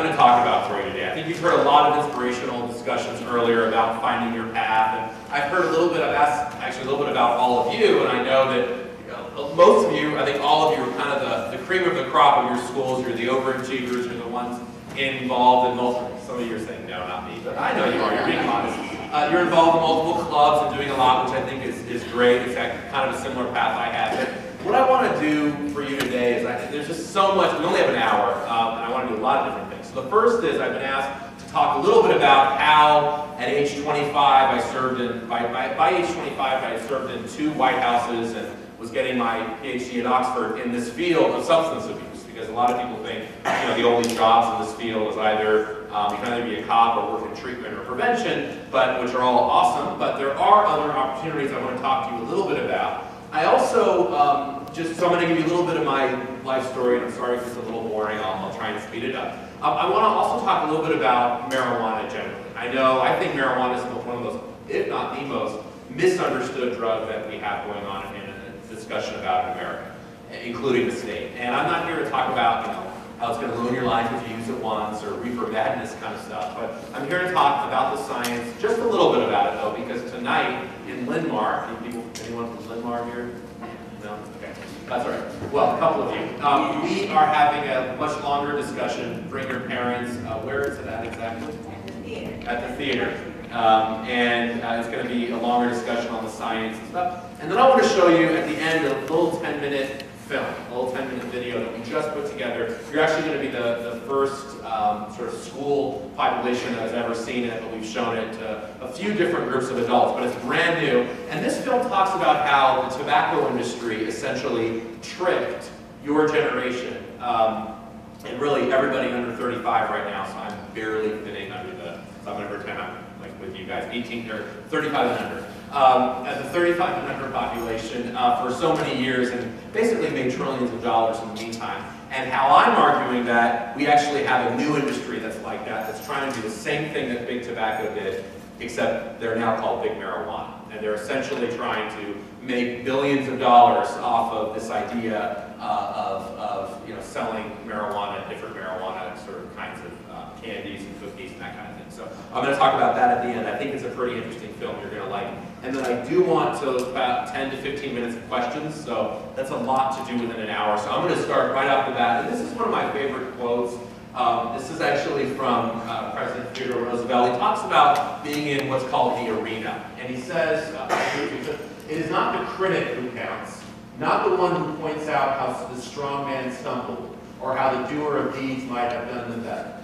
Going to talk about for you today. I think you've heard a lot of inspirational discussions earlier about finding your path, and I've heard a little bit, I've asked actually a little bit about all of you, and I know that you know, most of you, I think all of you are kind of the, the cream of the crop of your schools. You're the overachievers, you're the ones involved in multiple, some of you are saying no, not me, but I know you are, you're being honest. Uh, you're involved in multiple clubs and doing a lot, which I think is, is great. It's kind of a similar path I have. What I want to do for you today is, I, there's just so much, we only have an hour, um, and I want to do a lot of different things. So the first is I've been asked to talk a little bit about how at age 25 I served in, by, by, by age 25 I served in two White Houses and was getting my PhD at Oxford in this field of substance abuse because a lot of people think you know the only jobs in this field is either um, you can either be a cop or work in treatment or prevention, but which are all awesome. But there are other opportunities I want to talk to you a little bit about. I also um, just so I'm going to give you a little bit of my life story, and I'm sorry if it's a little boring. I'll, I'll try and speed it up. Um, I want to also talk a little bit about marijuana generally. I know I think marijuana is one of those, if not the most misunderstood drug that we have going on in a discussion about in America, including the state. And I'm not here to talk about, you know, how it's going to ruin your life if you use it once or reefer madness kind of stuff. But I'm here to talk about the science, just a little bit about it though, because tonight in people, anyone from Linn-Mar here? No? That's all right. Well, a couple of you. Um, we are having a much longer discussion. Bring your parents. Uh, where is it at exactly? At the theater. At the theater. Um, and uh, it's going to be a longer discussion on the science and stuff. And then I want to show you at the end a little 10-minute film, a little 10-minute video that we just put together. You're actually going to be the, the first um, sort of school population that has ever seen it, but we've shown it to a few different groups of adults, but it's brand new. And this film talks about how the tobacco industry essentially tricked your generation, um, and really everybody under 35 right now, so I'm barely fitting under the, so I'm going to pretend I'm guys, 18 or 35 and under. Um, as a 35 and under population uh, for so many years and basically made trillions of dollars in the meantime. And how I'm arguing that we actually have a new industry that's like that, that's trying to do the same thing that big tobacco did, except they're now called big marijuana. And they're essentially trying to make billions of dollars off of this idea uh, of, of you know, selling marijuana, different marijuana sort of kinds of uh, candies and cookies and that kind of thing. So I'm going to talk about that at the end. I think it's a pretty interesting film you're going to like. And then I do want to about 10 to 15 minutes of questions, so that's a lot to do within an hour. So I'm going to start right off the bat. And this is one of my favorite quotes. Um, this is actually from uh, President Theodore Roosevelt. He talks about being in what's called the arena. And he says, uh, it is not the critic who counts, not the one who points out how the strong man stumbled, or how the doer of deeds might have done them better.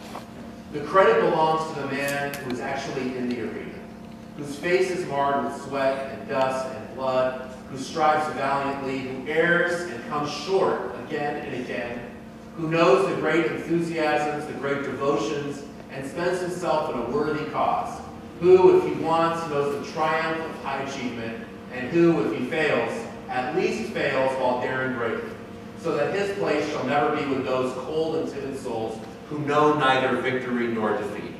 The credit belongs to the man who is actually in the arena, whose face is marred with sweat and dust and blood, who strives valiantly, who errs and comes short again and again, who knows the great enthusiasms, the great devotions, and spends himself in a worthy cause, who, if he wants, knows the triumph of high achievement, and who, if he fails, at least fails while daring greatly, so that his place shall never be with those cold and timid souls who know neither victory nor defeat.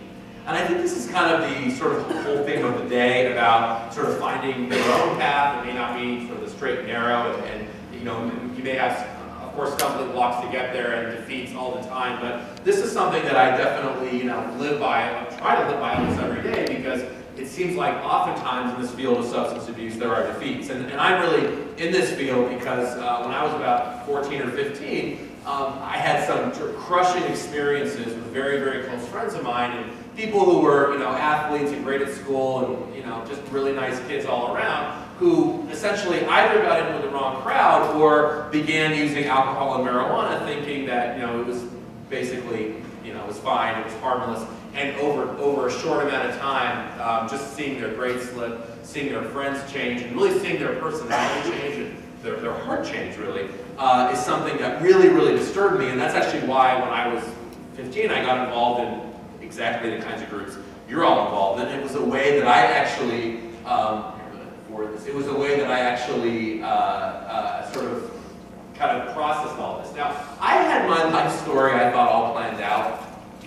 And I think this is kind of the sort of whole theme of the day about sort of finding your own path. It may not be sort of the straight and narrow, and, and you know, you may have, of course, stumbling blocks to get there and defeats all the time. But this is something that I definitely, you know, live by. I try to live by almost every day because it seems like oftentimes in this field of substance abuse there are defeats. And, and I'm really in this field because uh, when I was about 14 or 15, um, I had some crushing experiences with very, very close friends of mine and people who were, you know, athletes and great at school and, you know, just really nice kids all around who essentially either got in with the wrong crowd or began using alcohol and marijuana thinking that, you know, it was basically, you know, it was fine, it was harmless. And over, over a short amount of time, um, just seeing their grades slip, seeing their friends change, and really seeing their personality change and their, their heart change, really, uh, is something that really, really disturbed me. And that's actually why when I was 15, I got involved in exactly the kinds of groups you're all involved in. It was a way that I actually, um, it was a way that I actually uh, uh, sort of kind of processed all this. Now, I had my life story, I thought, all planned out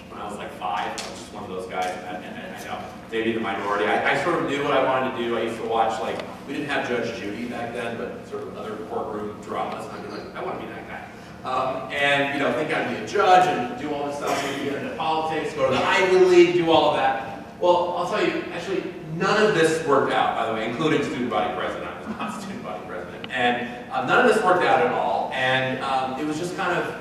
when I was like five. I was just one of those guys, and, and I know, maybe the minority. I, I sort of knew what I wanted to do. I used to watch like we didn't have Judge Judy back then, but sort of other courtroom dramas. And I'd be like, I want to be that guy. Um, and, you know, think I'd be a judge and do all this stuff, maybe get into politics go to the Ivy League, do all of that. Well, I'll tell you, actually, none of this worked out, by the way, including student body president. I was not student body president. And uh, none of this worked out at all. And um, it was just kind of,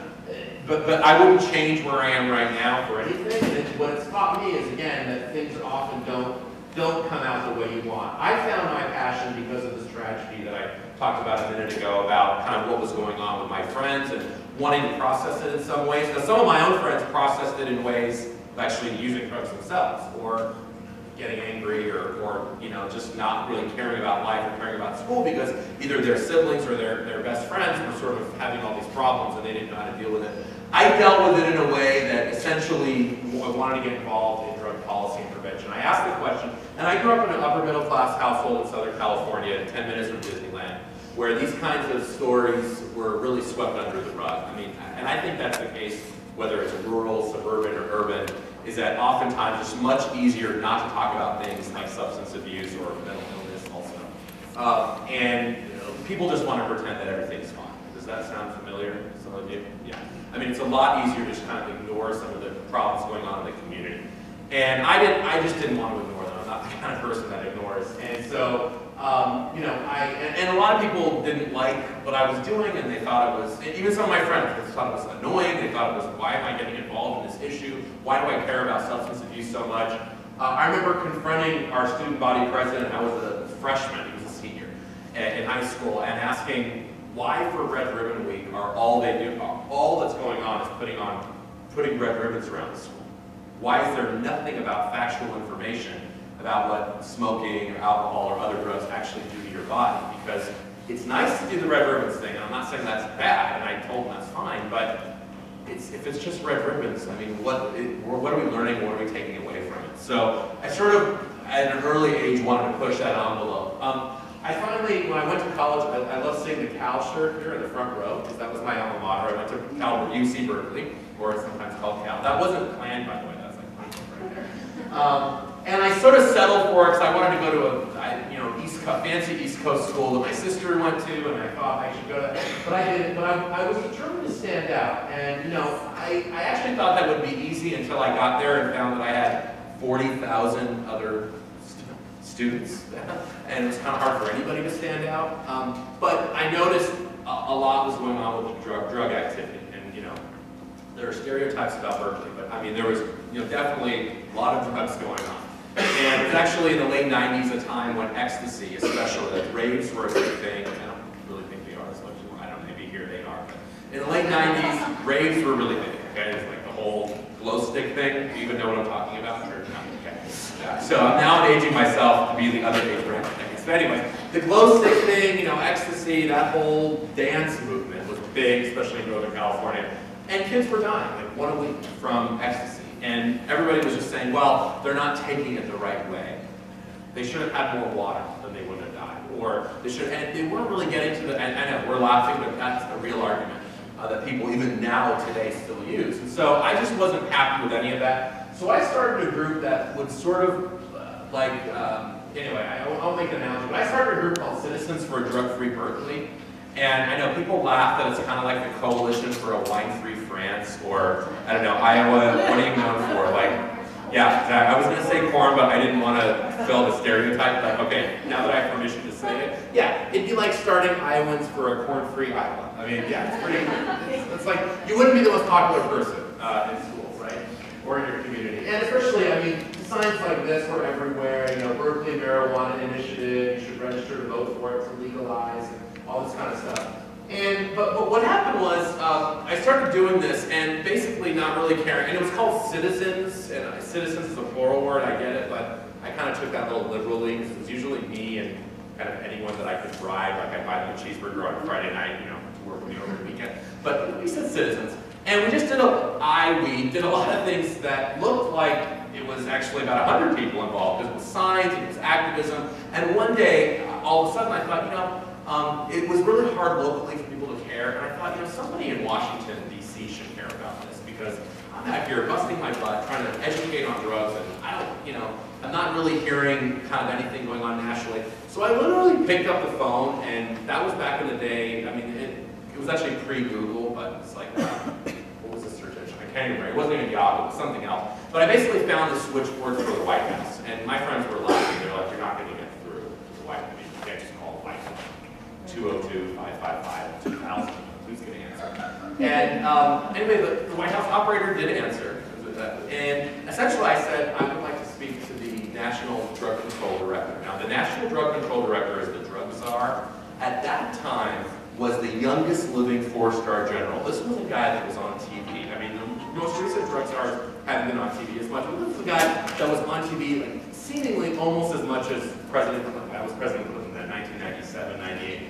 but, but I wouldn't change where I am right now for anything. And what it's taught me is, again, that things often don't, don't come out the way you want. I found my passion because of this tragedy that I talked about a minute ago about kind of what was going on with my friends and wanting to process it in some ways. Now, some of my own friends processed it in ways of actually using drugs themselves or getting angry or, or you know, just not really caring about life or caring about school because either their siblings or their, their best friends were sort of having all these problems and they didn't know how to deal with it. I dealt with it in a way that essentially I wanted to get involved in drug policy and prevention. I asked the question, and I grew up in an upper middle class household in Southern California, 10 minutes from Disneyland, where these kinds of stories were really swept under the rug. I mean, and I think that's the case whether it's rural, suburban, or urban, is that oftentimes it's much easier not to talk about things like substance abuse or mental illness also. Uh, and you know, people just want to pretend that everything's fine. Does that sound familiar some of you? Yeah. I mean, it's a lot easier to just kind of ignore some of the problems going on in the community. And I didn't, I just didn't want to ignore them. I'm not the kind of person that ignores. And so, um, you know, I, and, and, a lot of people didn't like what I was doing and they thought it was, even some of my friends thought it was annoying. They thought it was, why am I getting involved in this issue? Why do I care about substance abuse so much? Uh, I remember confronting our student body president, I was a freshman, he was a senior, in high school, and asking why for Red Ribbon Week are all they do, all that's going on is putting on, putting red ribbons around the school. Why is there nothing about factual information about what smoking or alcohol or other drugs actually do to your body? Because it's nice to do the red ribbons thing, and I'm not saying that's bad, and I told them that's fine, but it's, if it's just red ribbons, I mean, what, it, what are we learning, what are we taking away from it? So I sort of, at an early age, wanted to push that envelope. Um, I finally, when I went to college, I, I love seeing the Cal shirt here in the front row, because that was my alma mater. I went to Cal, UC Berkeley, or it's sometimes called Cal. That wasn't planned, by the way. That's like right there. Um, and I sort of settled for it because I wanted to go to a, I, you know, East Coast, fancy East Coast school that my sister went to, and I thought I should go to. But I didn't. But I, I was determined to stand out, and you know, I, I actually thought that would be easy until I got there and found that I had 40,000 other students, and it was kind of hard for anybody to stand out. Um, but I noticed a, a, lot was going on with drug drug activity, and you know, there are stereotypes about Berkeley, but I mean, there was you know definitely a lot of drugs going on. And it was actually in the late 90s a time when ecstasy, especially, like raves were a big thing. I don't really think they are as much as, I don't know, maybe here they are. But in the late 90s, raves were really big, okay? It's like the whole glow stick thing. Do you even know what I'm talking about? Or no? So I'm now aging myself to be the other age bracket. So anyway, the glow stick thing, you know, ecstasy, that whole dance movement was big, especially in Northern California. And kids were dying, like one a week from ecstasy. And everybody was just saying, well, they're not taking it the right way. They should have had more water, then they wouldn't have died. Or they should, and they weren't really getting to the, and I know we're laughing, but that's a real argument uh, that people even now today still use. And so I just wasn't happy with any of that. So I started a group that would sort of uh, like, um, anyway, I, I won't make an analogy, but I started a group called Citizens for a Drug-Free Berkeley. And I know people laugh that it's kind of like the coalition for a wine-free France, or I don't know, Iowa. What are you known for? Like, yeah, I was gonna say corn, but I didn't want to fill the stereotype. Like, okay, now that I have permission to say it, yeah, it'd be like starting Iowans for a corn-free Iowa. I mean, yeah, it's pretty. It's, it's, like you wouldn't be the most popular person uh, or in your community. And especially, I mean, signs like this were everywhere. You know, Berkeley marijuana initiative. You should register to vote for it to legalize all this kind of stuff. And but, but what happened was um, I started doing this and basically not really caring. And it was called Citizens, and uh, Citizens is a plural word. I get it, but I kind of took that a little liberally because it was usually me and kind of anyone that I could bribe. Like I buy them a cheeseburger on Friday night, you know, to work with me over the weekend. But we said Citizens, and we just did a I we did a lot of things that looked like it was actually about 100 people involved. It was signs, it was activism, and one day, all of a sudden, I thought, you know um, it was really hard locally for people to care, and I thought, you know, somebody in Washington, D.C. should care about this because I'm out here busting my butt trying to educate on drugs, and I don't, you know, I'm not really hearing kind of anything going on nationally. So I literally picked up the phone, and that was back in the day. I mean, it was actually pre-Google, but it's like, what was the search engine? I can't remember. It wasn't even Yahoo, it was something else. But I basically found the switchboard for the White House, and my friends were laughing. They're like, you're not going to get through the White House. You can't just call the White House. 202-555-2000. Who's going to answer? And um, anyway, the, the White House operator did answer. And essentially I said, I would like to speak to the National Drug Control Director. Now, the National Drug Control Director is the drug czar. At that time, was the youngest living four-star general. This was a guy that was on TV. I mean, the most recent drug czars haven't been on TV as much, but this was a guy that was on TV like, seemingly almost as much as President Clinton. That was President Clinton in 1997, 98.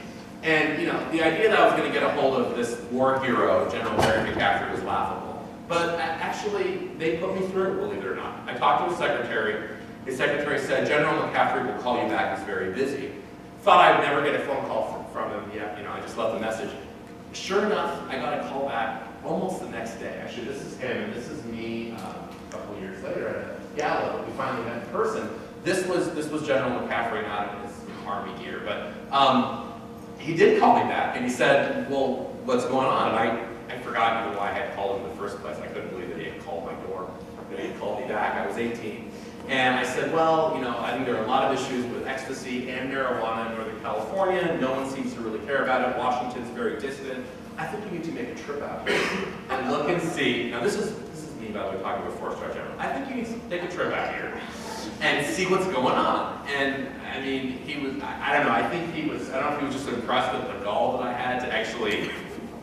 And, you know, the idea that I was going to get a hold of this war hero, General Barry McCaffrey, was laughable. But actually, they put me through, believe it or not. I talked to his secretary. His secretary said, General McCaffrey will call you back, he's very busy. Thought I'd never get a phone call from, him yet, you know, I just left the message. Sure enough, I got a call back almost the next day. Actually, this is him, and this is me um, a couple years later at a gala we finally met in person. This was, this was General McCaffrey, not in his army gear, but um, he did call me back, and he said, well, what's going on? And I, I forgot even why I had called him in the first place. I couldn't believe that he had called my door, that he had called me back. I was 18. And I said, well, you know, I think there are a lot of issues with ecstasy and marijuana in Northern California. No one seems to really care about it. Washington's very distant. I think you need to make a trip out here and look and see. Now, this is this is me, by the way, talking to a four-star general. I think you need to take a trip out here and see what's going on. And I mean, he was, I, I don't know, I think he was, I don't know if he was just impressed with the gall that I had to actually,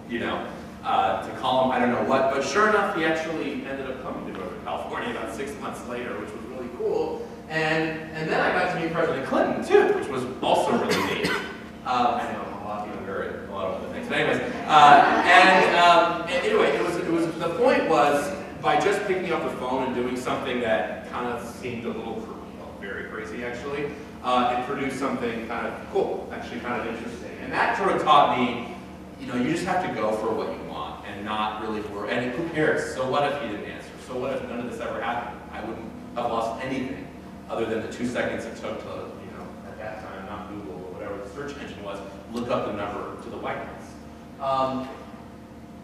you know, uh, to call him, I don't know what, but sure enough, he actually ended up coming to Northern California about six months later, which was cool. And, and then I got to meet President Clinton too, which was also really neat. Uh, I know I'm a lot younger and a lot of other things, but anyways. Uh, and, um, and anyway, it was, it was, the point was, by just picking up the phone and doing something that kind of seemed a little very crazy actually, uh, it produced something kind of cool, actually kind of interesting. And that sort of taught me, you know, you just have to go for what you want and not really worry. And who cares? So what if he didn't answer? So what if none of this ever happened? I wouldn't have lost anything other than the two seconds it took to, you know, at that time, not Google or whatever the search engine was, look up the number to the White House. Um,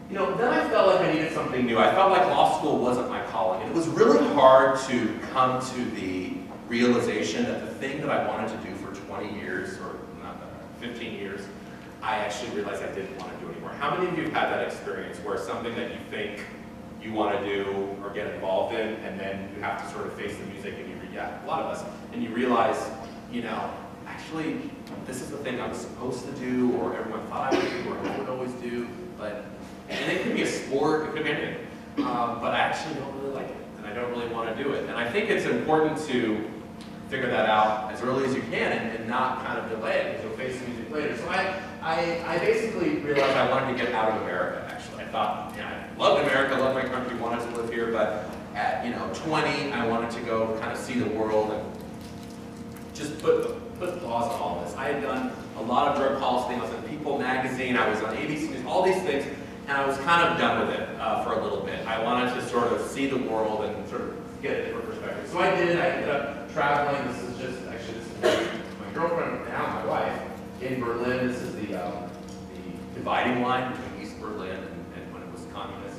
you know, then I felt like I needed something new. I felt like law school wasn't my calling. And it was really hard to come to the realization that the thing that I wanted to do for 20 years, or not that, 15 years, I actually realized I didn't want to do anymore. How many of you have had that experience where something that you think you want to do or get involved in, and then you have to sort of face the music and you, yeah, a lot of us, and you realize, you know, actually, this is the thing I was supposed to do, or everyone thought I would do, or I would always do, but, and it could be a sport, it could be anything, um, but I actually don't really like it, and I don't really want to do it. And I think it's important to figure that out as early as you can and, and not kind of delay it because you'll face the music later. So I, I, I basically realized I wanted to get out of America, actually. I thought, I loved America, loved my country, wanted to live here, but at, you know, 20, I wanted to go kind of see the world and just put, put pause on all this. I had done a lot of drug policy. I was in People magazine, I was on ABC News, all these things, and I was kind of done with it uh, for a little bit. I wanted to sort of see the world and sort of get a different perspective. So I did. I ended up traveling. This is just, actually, this is my girlfriend now, my wife, in Berlin. This is the, um, the dividing line between East Berlin and, and when it was communist.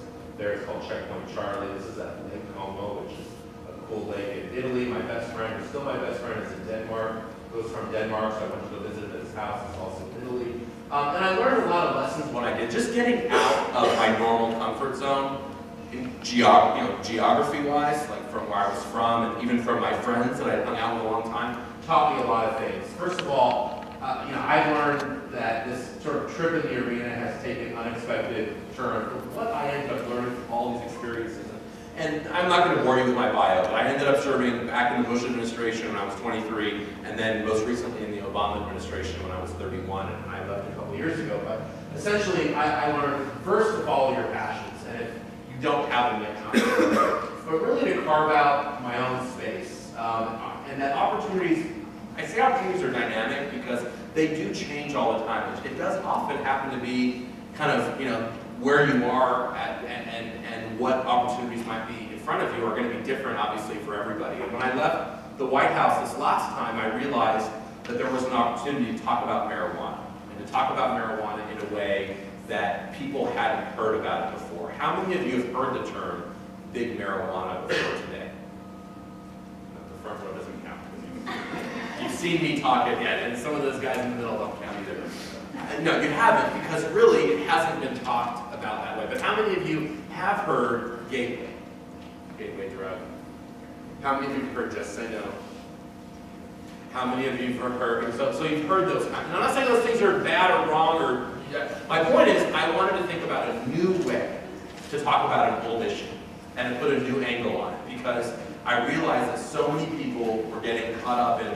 There it's called Checkpoint Charlie. This is at Lake Como, which is a cool lake in Italy. My best friend, who's still my best friend, is in Denmark. Goes from Denmark, so I went to go visit his house. It's also in Italy. Um, and I learned a lot of lessons when I did. Just getting out of my normal comfort zone in geog you know, geography-wise, like from where I was from, and even from my friends that I had hung out with a long time, taught me a lot of things. First of all, uh, you know, I've learned that this sort of trip in the arena has taken unexpected turn. What I ended up learning from all these experiences, and I'm not going to bore you with my bio, but I ended up serving back in the Bush administration when I was 23, and then most recently in the Obama administration when I was 31, and I left a couple years ago. But essentially, I, I learned first to follow your passions, and if you don't have them yet, but really to carve out my own space. Um, and that opportunities, I say opportunities are dynamic because they do change all the time. It does often happen to be kind of, you know, where you are at, and, and, and what opportunities might be in front of you are going to be different, obviously, for everybody. And when I left the White House this last time, I realized that there was an opportunity to talk about marijuana, and to talk about marijuana in a way that people hadn't heard about it before. How many of you have heard the term big marijuana before today? The front row doesn't count. you- You've seen me talk it yet, and some of those guys in the middle don't count either. No, you haven't, because really, it hasn't been talked about that way. But how many of you have heard gateway? Gateway drug? How many of you have heard just say no? How many of you have heard, so, so you've heard those. And I'm not saying those things are bad or wrong or, my point is, I wanted to think about a new way to talk about an old issue and to put a new angle on it because I realized that so many people were getting caught up in,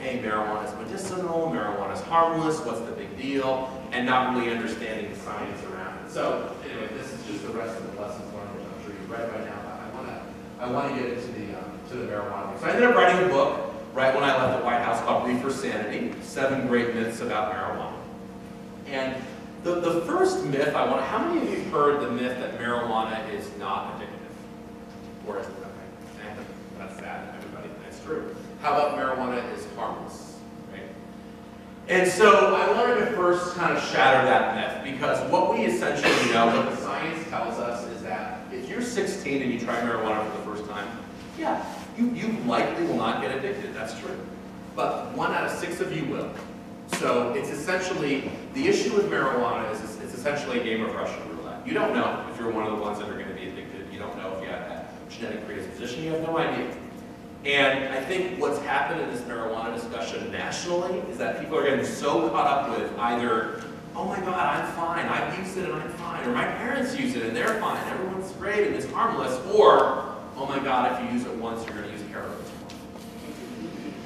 hey, marijuana is medicinal, marijuana is harmless, what's the big deal, and not really understanding the science around. So anyway, this is just the rest of the lessons learned, which I'm sure you've read by now, I want to I want to get into the, um, to the marijuana. So I ended up writing a book right when I left the White House called Reefer Sanity, Seven Great Myths About Marijuana. And the, the first myth I want to, how many of you have heard the myth that marijuana is not addictive? Or okay, that's sad, everybody, that's true. How about marijuana is harmless? And so I wanted to first kind of shatter that myth because what we essentially know, what the science tells us is that if you're 16 and you try marijuana for the first time, yeah, you, you likely will not get addicted, that's true. But one out of six of you will. So it's essentially, the issue with marijuana is it's, essentially a game of Russian roulette. You don't know if you're one of the ones that are going to be addicted. You don't know if you have that genetic predisposition. You have no idea. And I think what's happened in this marijuana discussion nationally is that people are getting so caught up with either, oh my God, I'm fine, I've used it and I'm fine, or my parents use it and they're fine, everyone's great and it's harmless, or, oh my God, if you use it once, you're going to use heroin.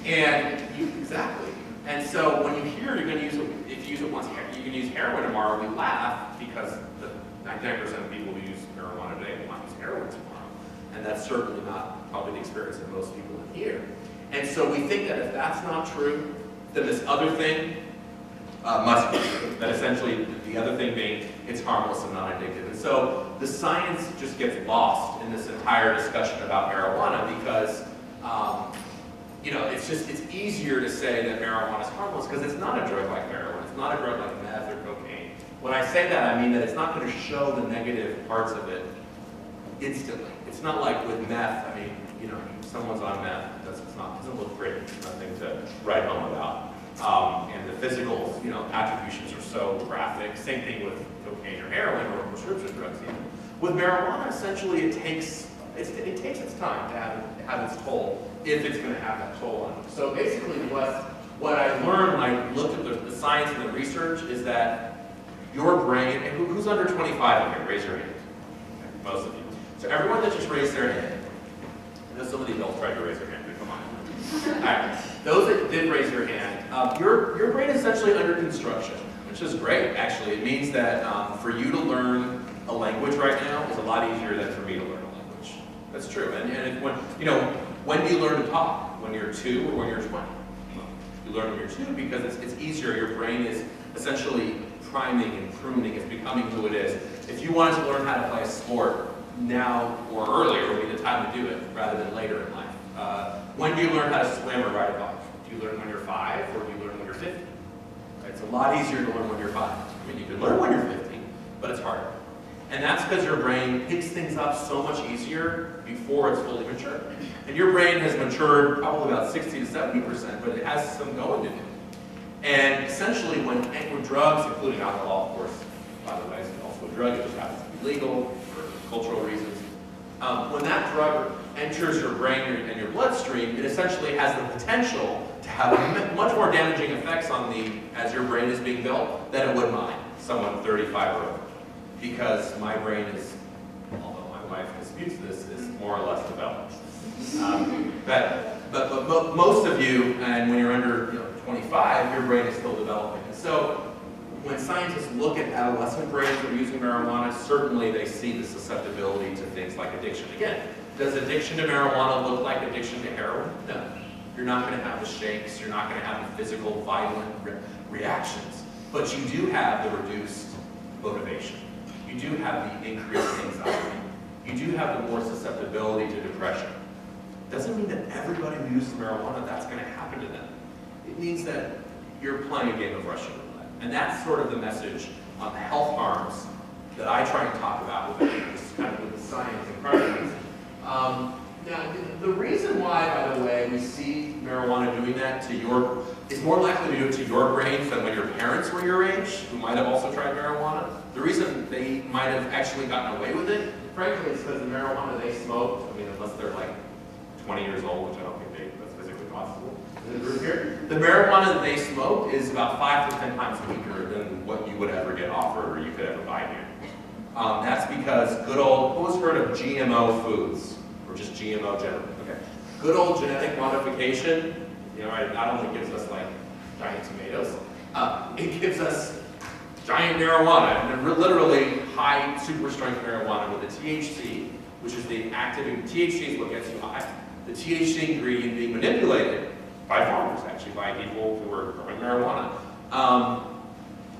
And you, exactly. And so when you hear you're going to use it, if you use it once, you can use heroin tomorrow, we laugh because the 99% of people who use marijuana today will not use heroin tomorrow. And that's certainly not probably the experience of most people in here. And so we think that if that's not true, then this other thing uh, must be true. That essentially, the other thing being, it's harmless and not addictive. And so the science just gets lost in this entire discussion about marijuana because, um, you know, it's just, it's easier to say that marijuana is harmless because it's not a drug like heroin. It's not a drug like meth or cocaine. When I say that, I mean that it's not going to show the negative parts of it instantly. It's not like with meth, I mean, you know, someone's on meth, it doesn't, it's not, doesn't look great, it's nothing to write home about. Um, and the physical, you know, attributions are so graphic. Same thing with cocaine or heroin or prescription drugs even. With marijuana, essentially it takes, it's, it takes its time to have, have its toll, if it's going to have that toll on you. So basically what, what I learned when I looked at the, the science and the research is that your brain, and who, who's under 25 here? Raise your hand. Most of you. So everyone that just raised their hand, I know some of the adults tried to raise their hand, but come on. All right, those that did raise your hand, um, your, your brain is essentially under construction, which is great, actually. It means that um, for you to learn a language right now is a lot easier than for me to learn a language. That's true. And, and when, you know, when do you learn to talk? When you're two or when you're 20? You learn when you're two because it's, it's easier. Your brain is essentially priming and pruning. It's becoming who it is. If you wanted to learn how to play a sport, now or earlier would be the time to do it rather than later in life. Uh, when do you learn how to swim or ride a bike? Do you learn when you're five or do you learn when you're 50? Right, It's a lot easier to learn when you're five. I mean, you can learn when you're 50, but it's harder. And that's because your brain picks things up so much easier before it's fully mature. And your brain has matured probably about 60 to 70%, but it has some going to do. And essentially, when, and drugs, including alcohol, of course, by the way, is also a drug, it just happens to be legal cultural reasons. Um, when that drug enters your brain and your bloodstream, it essentially has the potential to have much more damaging effects on the, as your brain is being built, than it would mine, someone 35 or over. Because my brain is, although my wife disputes this, is more or less developed. Um, but, but, but most of you, and when you're under you know, 25, your brain is still developing. So when scientists look at adolescent brains that are using marijuana, certainly they see the susceptibility to things like addiction. Again, does addiction to marijuana look like addiction to heroin? No. You're not going to have the shakes. You're not going to have the physical, violent re reactions. But you do have the reduced motivation. You do have the increased anxiety. You do have the more susceptibility to depression. Doesn't mean that everybody who uses marijuana, that's going to happen to them. It means that you're playing a game of Russian. And that's sort of the message on the health harms that I try and talk about with this kind of with the science and crime Um, now, the reason why, by the way, we see marijuana doing that to your, is more likely to do it to your brain than when your parents were your age, who might have also tried marijuana. The reason they might have actually gotten away with it, frankly, is because the marijuana they smoked, I mean, unless they're like 20 years old, which I don't think they, that's physically possible. The marijuana that they smoke is about five to 10 times weaker than what you would ever get offered or you could ever buy here. Um, that's because good old, who has heard of GMO foods? Or just GMO generally? Okay. Good old genetic modification, you know, it not only gives us like giant tomatoes, uh, it gives us giant marijuana, and literally high super strength marijuana with the THC, which is the active, THC is what gets you high. The THC ingredient being manipulated by farmers, actually, by people who are growing marijuana, um,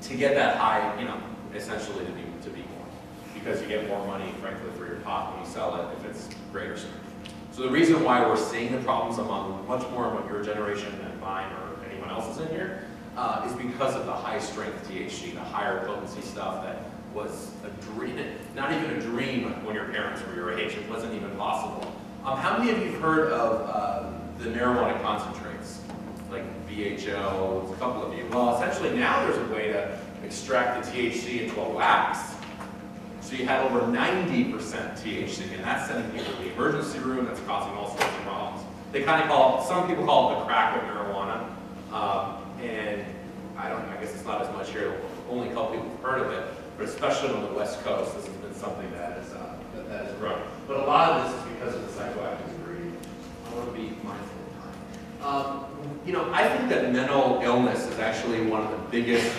to get that high, you know, essentially to be to be more. because you get more money, frankly, for your pot when you sell it if it's greater strength. So the reason why we're seeing the problems among much more among your generation than mine or anyone else's in here uh, is because of the high strength THC, the higher potency stuff that was a dream, not even a dream when your parents were your age. It wasn't even possible. Um, how many of you have heard of uh, the marijuana concentrates, like BHO? A couple of you. Well, essentially now there's a way to extract the THC into a wax so you had over 90% THC, and that's sending people to the emergency room, that's causing all sorts of problems. They kind of call some people call it the crack of marijuana, um, and I don't, know, I guess it's not as much here, only a couple people have heard of it, but especially on the West Coast, this has been something that is, uh, that, that has grown. But a lot of this is because of the psychoactive. I want to be mindful of time. Um, you know, I think that mental illness is actually one of the biggest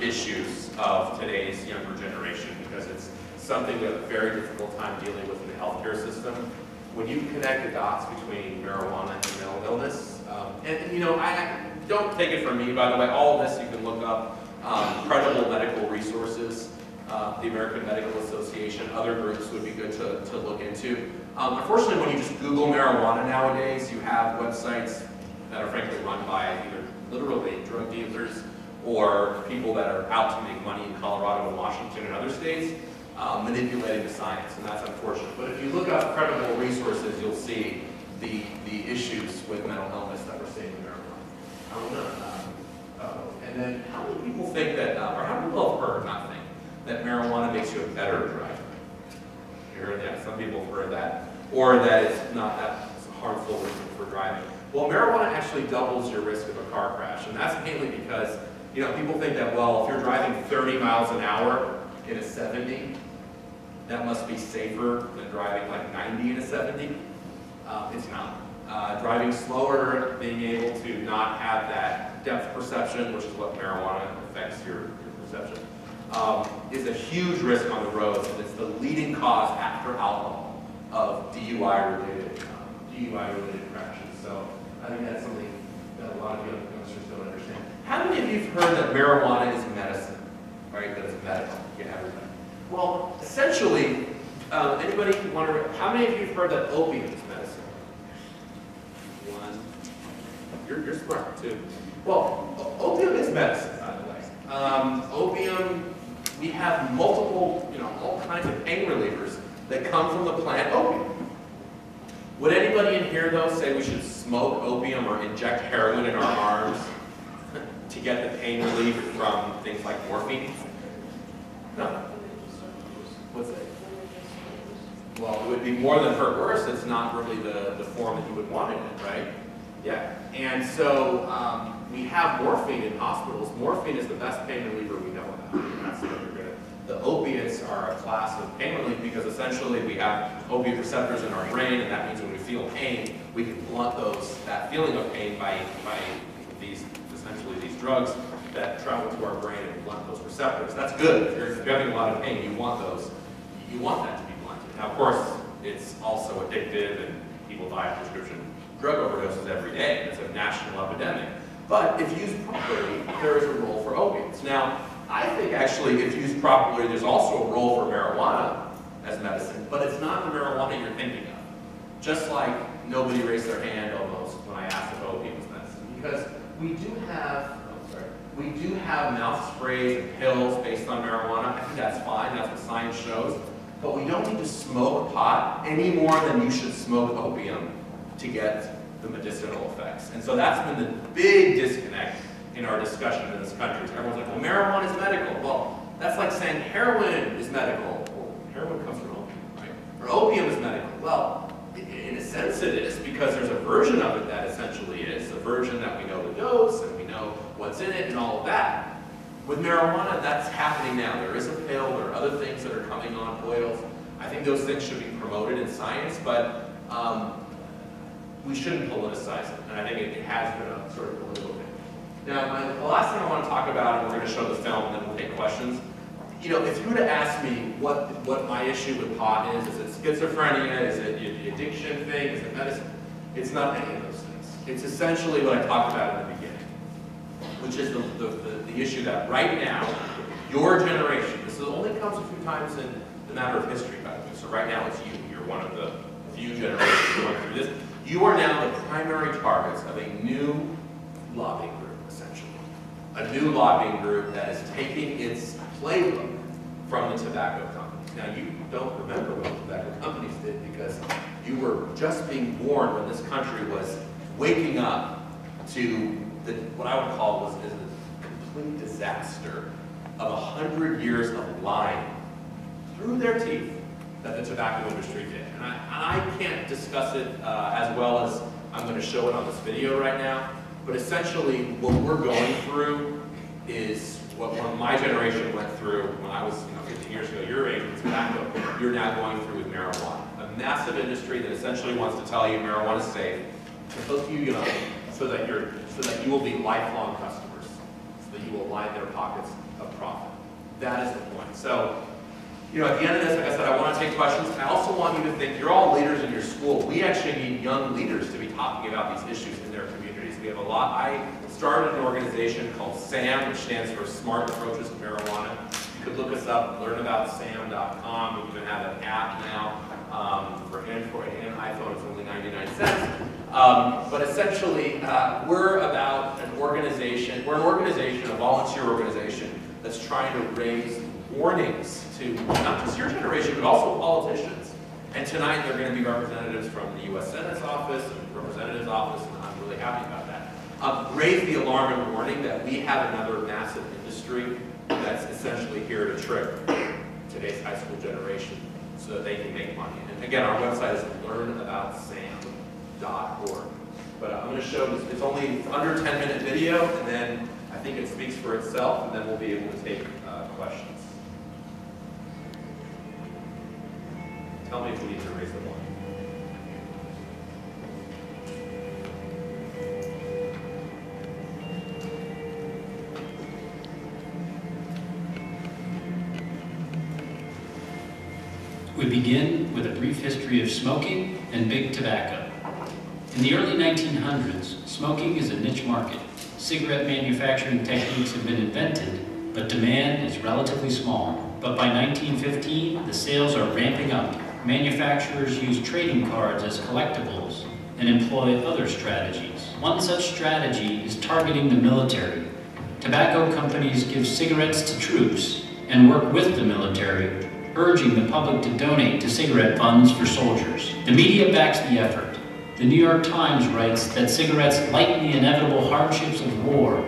issues of today's younger generation because it's something we have a very difficult time dealing with in the healthcare system. When you connect the dots between marijuana and mental illness, um, and, you know, I, I, don't take it from me, by the way, all of this you can look up, um, credible medical resources, uh, the American Medical Association, other groups would be good to, to look into. Um, unfortunately, when you just Google marijuana nowadays, you have websites that are frankly run by either literally drug dealers or people that are out to make money in Colorado and Washington and other states uh, manipulating the science, and that's unfortunate. But if you look up credible resources, you'll see the, the issues with mental illness that we're seeing in marijuana. I know. Uh, and then how many people think that, uh, or how many people have heard, not think, that marijuana makes you a better driver? You heard that? Some people have heard that. Or that it's not that harmful for driving. Well, marijuana actually doubles your risk of a car crash, and that's mainly because, you know, people think that, well, if you're driving 30 miles an hour in a 70, that must be safer than driving like 90 in a 70. Uh, it's not. Uh, driving slower, being able to not have that depth perception, which is what marijuana affects your, your perception, um, is a huge risk on the roads, and it's the leading cause after alcohol of DUI-related um, DUI-related crashes. So I think that's something that a lot of young youngsters don't understand. How many of you have heard that marijuana is medicine, right? That it's medical. You everybody. Well, essentially, um, anybody can wonder, how many of you have heard that opium is medicine? One. You're, you're smart, too. Well, opium is medicine, by the way. Um, opium, we have multiple, you know, all kinds of pain relievers that come from the plant opium. Would anybody in here, though, say we should smoke opium or inject heroin in our arms to get the pain relief from things like morphine? No. What's that? Well, it would be more than worse. It's not really the, the form that you would want it in, right? Yeah. And so um, we have morphine in hospitals. Morphine is the best pain reliever we know about. That's what we're gonna, the opiates are a class of pain relief because essentially we have opiate receptors in our brain, and that means when we feel pain, we can blunt those that feeling of pain by by these essentially these drugs that travel to our brain and blunt those receptors. That's good. If you're, if you're having a lot of pain, you want those you want that to be blunted. Now, of course, it's also addictive and people die of prescription drug overdoses every day. It's a national epidemic. But if used properly, there is a role for opiates. Now, I think actually if used properly, there's also a role for marijuana as medicine, but it's not the marijuana you're thinking of. Just like nobody raised their hand almost when I asked if opium medicine. Because we do have, oh, sorry, we do have mouth sprays and pills based on marijuana. I think that's fine, that's what science shows. but we don't need to smoke pot any more than you should smoke opium to get the medicinal effects. And so that's been the big disconnect in our discussion in this country. Everyone's like, well, marijuana is medical. Well, that's like saying heroin is medical. Well, heroin comes from opium, right? Or opium is medical. Well, in a sense it is, because there's a version of it that essentially is, a version that we know the dose, and we know what's in it, and all of that. With marijuana, that's happening now. There is a pill, there are other things that are coming on, oils. I think those things should be promoted in science, but um, we shouldn't politicize it, and I think it, it has been a sort of. Now, the last thing I want to talk about, and we're going to show the film, and then we'll take questions. You know, if you were to ask me what what my issue with pot is, is it schizophrenia, is it the addiction thing, is it medicine? It's not any of those things. It's essentially what I talked about in the beginning, which is the, the, the, the issue that right now, your generation, this only comes a few times in the matter of history, by the way, so right now it's you. You're one of the few generations going through this. You are now the primary targets of a new lobbying group. A new lobbying group that is taking its playbook from the tobacco companies. Now, you don't remember what the tobacco companies did because you were just being born when this country was waking up to the, what I would call was a complete disaster of a hundred years of lying through their teeth that the tobacco industry did. And I, I can't discuss it uh, as well as I'm going to show it on this video right now, but essentially what we're going through is what my generation went through when I was you know, 15 years ago, your age with tobacco, you're now going through with marijuana. A massive industry that essentially wants to tell you marijuana is safe, to hook you young, so that you're so that you will be lifelong customers, so that you will line their pockets of profit. That is the point. So you know, at the end of this, like I said, I want to take questions. I also want you to think, you're all leaders in your school. We actually need young leaders to be talking about these issues. We have a lot. I started an organization called SAM, which stands for Smart Approaches to Marijuana. You could look us up, learn about SAM.com. We even have an app now um, for Android and iPhone. It's only 99 cents. Um, but essentially, uh, we're about an organization, we're an organization, a volunteer organization, that's trying to raise warnings to not just your generation, but also politicians. And tonight they're going to be representatives from the U.S. Senate's office and Representative's office, and I'm really happy about. Um, raise the alarm and warning that we have another massive industry that's essentially here to trick today's high school generation so that they can make money. And again, our website is learnaboutsam.org. But I'm going to show it's only under 10 minute video, and then I think it speaks for itself, and then we'll be able to take uh, questions. Tell me if we need to raise the. Begin with a brief history of smoking and big tobacco. In the early 1900s, smoking is a niche market. Cigarette manufacturing techniques have been invented, but demand is relatively small. But by 1915, the sales are ramping up manufacturers use trading cards as collectibles and employ other strategies. One such strategy is targeting the military. Tobacco companies give cigarettes to troops and work with the military, urging the public to donate to cigarette funds for soldiers. The media backs the effort. The New York Times writes that cigarettes lighten the inevitable hardships of war,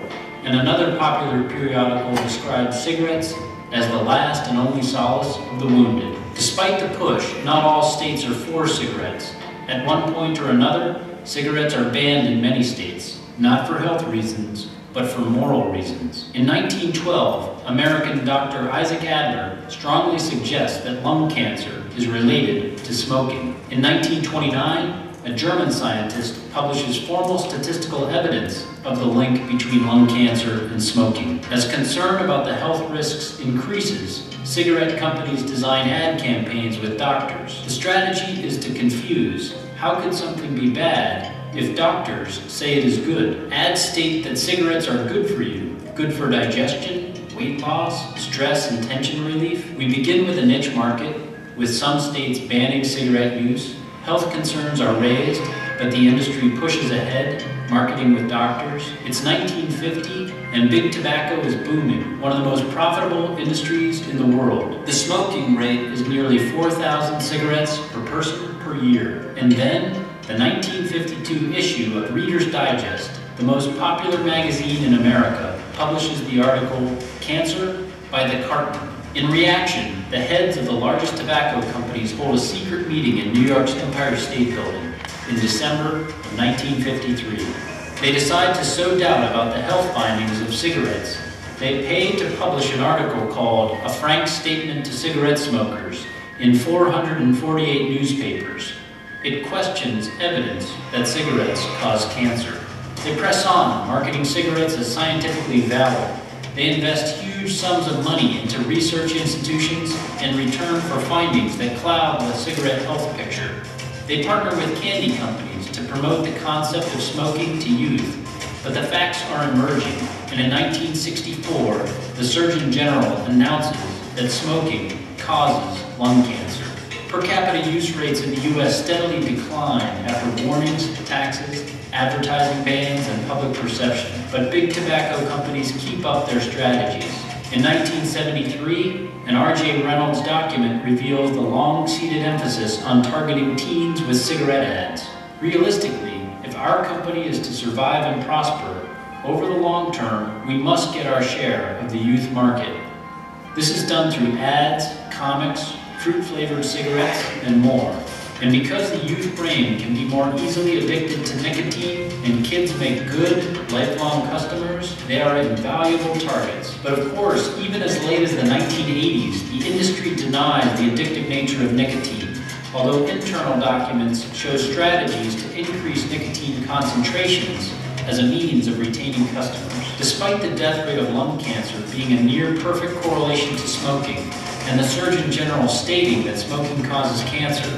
and another popular periodical describes cigarettes as the last and only solace of the wounded. Despite the push, not all states are for cigarettes. At one point or another, cigarettes are banned in many states, not for health reasons, but for moral reasons. In 1912, American Dr. Isaac Adler strongly suggests that lung cancer is related to smoking. In 1929, a German scientist publishes formal statistical evidence of the link between lung cancer and smoking. As concern about the health risks increases, cigarette companies design ad campaigns with doctors. The strategy is to confuse. How could something be bad if doctors say it is good? Ads state that cigarettes are good for you, good for digestion, weight loss, stress and tension relief. We begin with a niche market, with some states banning cigarette use, Health concerns are raised, but the industry pushes ahead, marketing with doctors. It's 1950, and big tobacco is booming, one of the most profitable industries in the world. The smoking rate is nearly 4,000 cigarettes per person per year. And then, the 1952 issue of Reader's Digest, the most popular magazine in America, publishes the article Cancer by the Carton. In reaction, the heads of the largest tobacco companies hold a secret meeting in New York's Empire State Building in December of 1953. They decide to sow doubt about the health findings of cigarettes. They pay to publish an article called A Frank Statement to Cigarette Smokers in 448 newspapers. It questions evidence that cigarettes cause cancer. They press on, marketing cigarettes as scientifically valid. They invest huge sums of money into research institutions in return for findings that cloud the cigarette health picture. They partner with candy companies to promote the concept of smoking to youth, but the facts are emerging, and in 1964, the Surgeon General announces that smoking causes lung cancer. Per capita use rates in the U.S. steadily decline after warnings, taxes, advertising bans, and public perception. But big tobacco companies keep up their strategies. In 1973, an R.J. Reynolds document reveals the long-seated emphasis on targeting teens with cigarette ads. Realistically, if our company is to survive and prosper, over the long term, we must get our share of the youth market. This is done through ads, comics, fruit-flavored cigarettes, and more. And because the youth brain can be more easily addicted to nicotine and kids make good, lifelong customers, they are invaluable targets. But of course, even as late as the 1980s, the industry denies the addictive nature of nicotine, although internal documents show strategies to increase nicotine concentrations as a means of retaining customers. Despite the death rate of lung cancer being a near perfect correlation to smoking, and the Surgeon General stating that smoking causes cancer,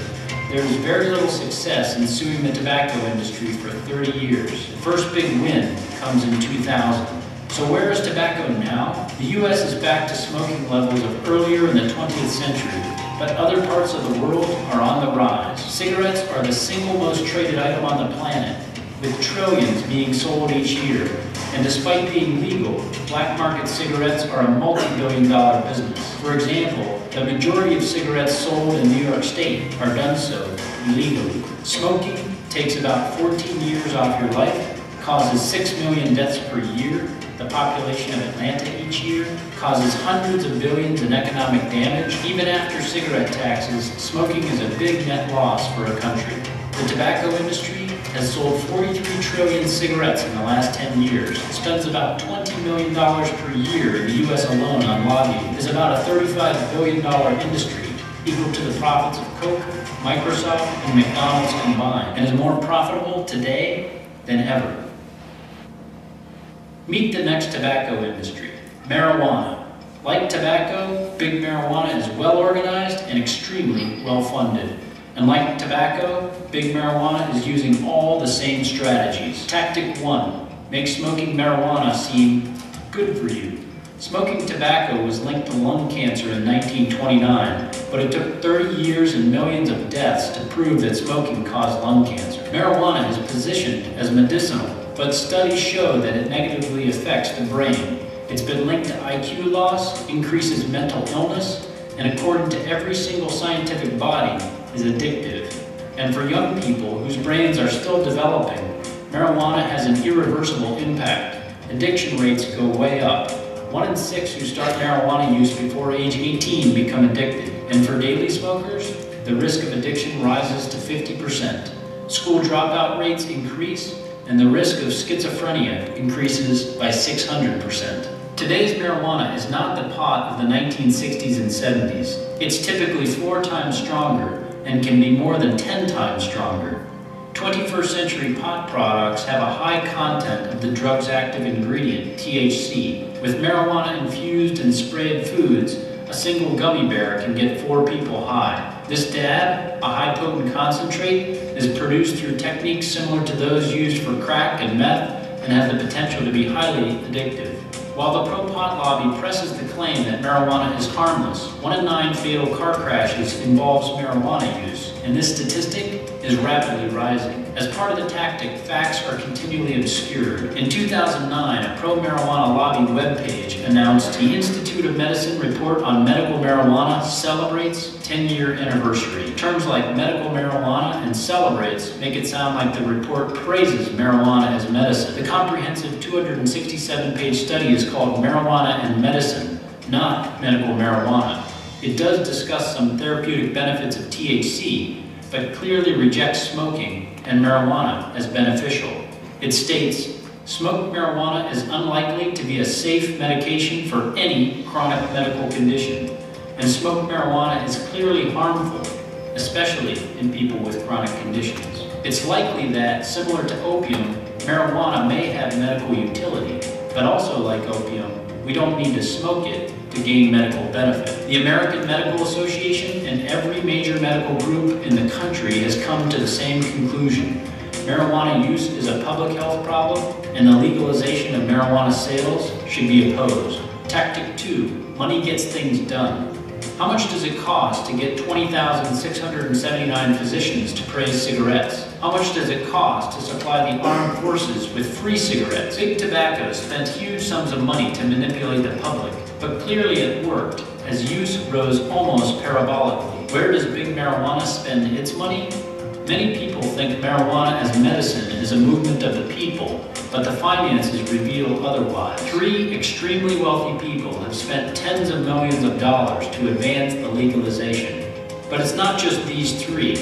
there is very little success in suing the tobacco industry for 30 years. The first big win comes in 2000. So where is tobacco now? The U.S. is back to smoking levels of earlier in the 20th century, but other parts of the world are on the rise. Cigarettes are the single most traded item on the planet, with trillions being sold each year. And despite being legal, black market cigarettes are a multi-billion dollar business. For example, the majority of cigarettes sold in New York State are done so illegally. Smoking takes about 14 years off your life, causes 6 million deaths per year, the population of Atlanta each year, causes hundreds of billions in economic damage. Even after cigarette taxes, smoking is a big net loss for a country. The tobacco industry has sold 43 trillion cigarettes in the last 10 years. Spends about $20 million per year in the U.S. alone on lobbying. It's about a $35 billion industry, equal to the profits of Coke, Microsoft, and McDonald's combined, and is more profitable today than ever. Meet the next tobacco industry, marijuana. Like tobacco, big marijuana is well organized and extremely well funded. And like tobacco, big marijuana is using all the same strategies. Tactic one, make smoking marijuana seem good for you. Smoking tobacco was linked to lung cancer in 1929, but it took 30 years and millions of deaths to prove that smoking caused lung cancer. Marijuana is positioned as medicinal, but studies show that it negatively affects the brain. It's been linked to IQ loss, increases mental illness, and according to every single scientific body, is addictive. And for young people whose brains are still developing, marijuana has an irreversible impact. Addiction rates go way up. One in six who start marijuana use before age 18 become addicted. And for daily smokers, the risk of addiction rises to 50%. School dropout rates increase, and the risk of schizophrenia increases by 600%. Today's marijuana is not the pot of the 1960s and 70s. It's typically four times stronger and can be more than 10 times stronger. 21st century pot products have a high content of the drug's active ingredient, THC. With marijuana infused and sprayed foods, a single gummy bear can get four people high. This dab, a high potent concentrate, is produced through techniques similar to those used for crack and meth and has the potential to be highly addictive. While the pro-pot lobby presses the claim that marijuana is harmless, one in nine fatal car crashes involves marijuana use, and this statistic is rapidly rising. As part of the tactic, facts are continually obscured. In 2009, a pro-marijuana lobby webpage announced the Institute of Medicine report on medical marijuana celebrates 10-year anniversary. Terms like medical marijuana and celebrates make it sound like the report praises marijuana as medicine. The comprehensive 267-page study is called Marijuana and Medicine, not medical marijuana. It does discuss some therapeutic benefits of THC, but clearly rejects smoking and marijuana as beneficial. It states, smoked marijuana is unlikely to be a safe medication for any chronic medical condition, and smoked marijuana is clearly harmful, especially in people with chronic conditions. It's likely that, similar to opium, marijuana may have medical utility, but also like opium, we don't need to smoke it to gain medical benefit. The American Medical Association and every major medical group in the country has come to the same conclusion. Marijuana use is a public health problem, and the legalization of marijuana sales should be opposed. Tactic two, money gets things done. How much does it cost to get 20,679 physicians to praise cigarettes? How much does it cost to supply the armed forces with free cigarettes? Big Tobacco spent huge sums of money to manipulate the public, but clearly it worked, as use rose almost parabolically. Where does big marijuana spend its money? Many people think marijuana as medicine is a movement of the people, but the finances reveal otherwise. Three extremely wealthy people have spent tens of millions of dollars to advance the legalization. But it's not just these three.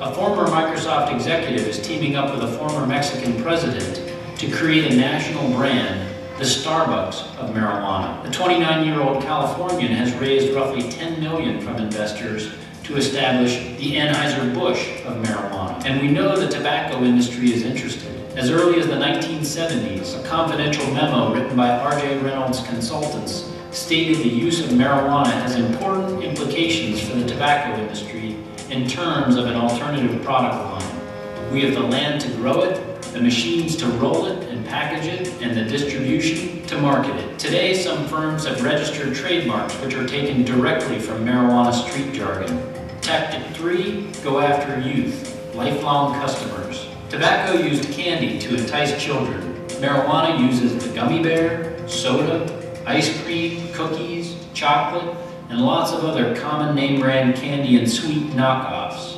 A former Microsoft executive is teaming up with a former Mexican president to create a national brand, the Starbucks of marijuana. The 29-year-old Californian has raised roughly 10 million from investors to establish the Anheuser-Busch of marijuana. And we know the tobacco industry is interested. As early as the 1970s, a confidential memo written by R.J. Reynolds Consultants stated the use of marijuana has important implications for the tobacco industry in terms of an alternative product line. We have the land to grow it, the machines to roll it and package it, and the distribution to market it. Today, some firms have registered trademarks which are taken directly from marijuana street jargon. Tactic three, go after youth, lifelong customers. Tobacco used candy to entice children. Marijuana uses the gummy bear, soda, ice cream, cookies, chocolate, and lots of other common name brand candy and sweet knockoffs.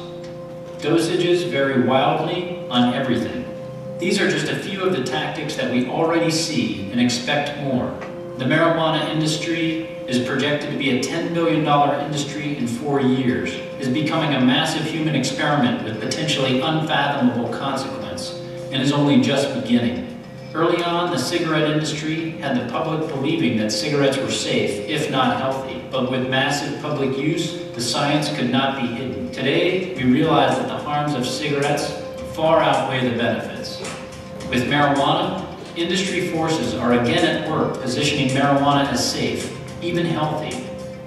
Dosages vary wildly on everything. These are just a few of the tactics that we already see and expect more. The marijuana industry is projected to be a $10 billion industry in four years, is becoming a massive human experiment with potentially unfathomable consequence, and is only just beginning. Early on, the cigarette industry had the public believing that cigarettes were safe, if not healthy. But with massive public use, the science could not be hidden. Today, we realize that the harms of cigarettes far outweigh the benefits. With marijuana, industry forces are again at work positioning marijuana as safe, even healthy.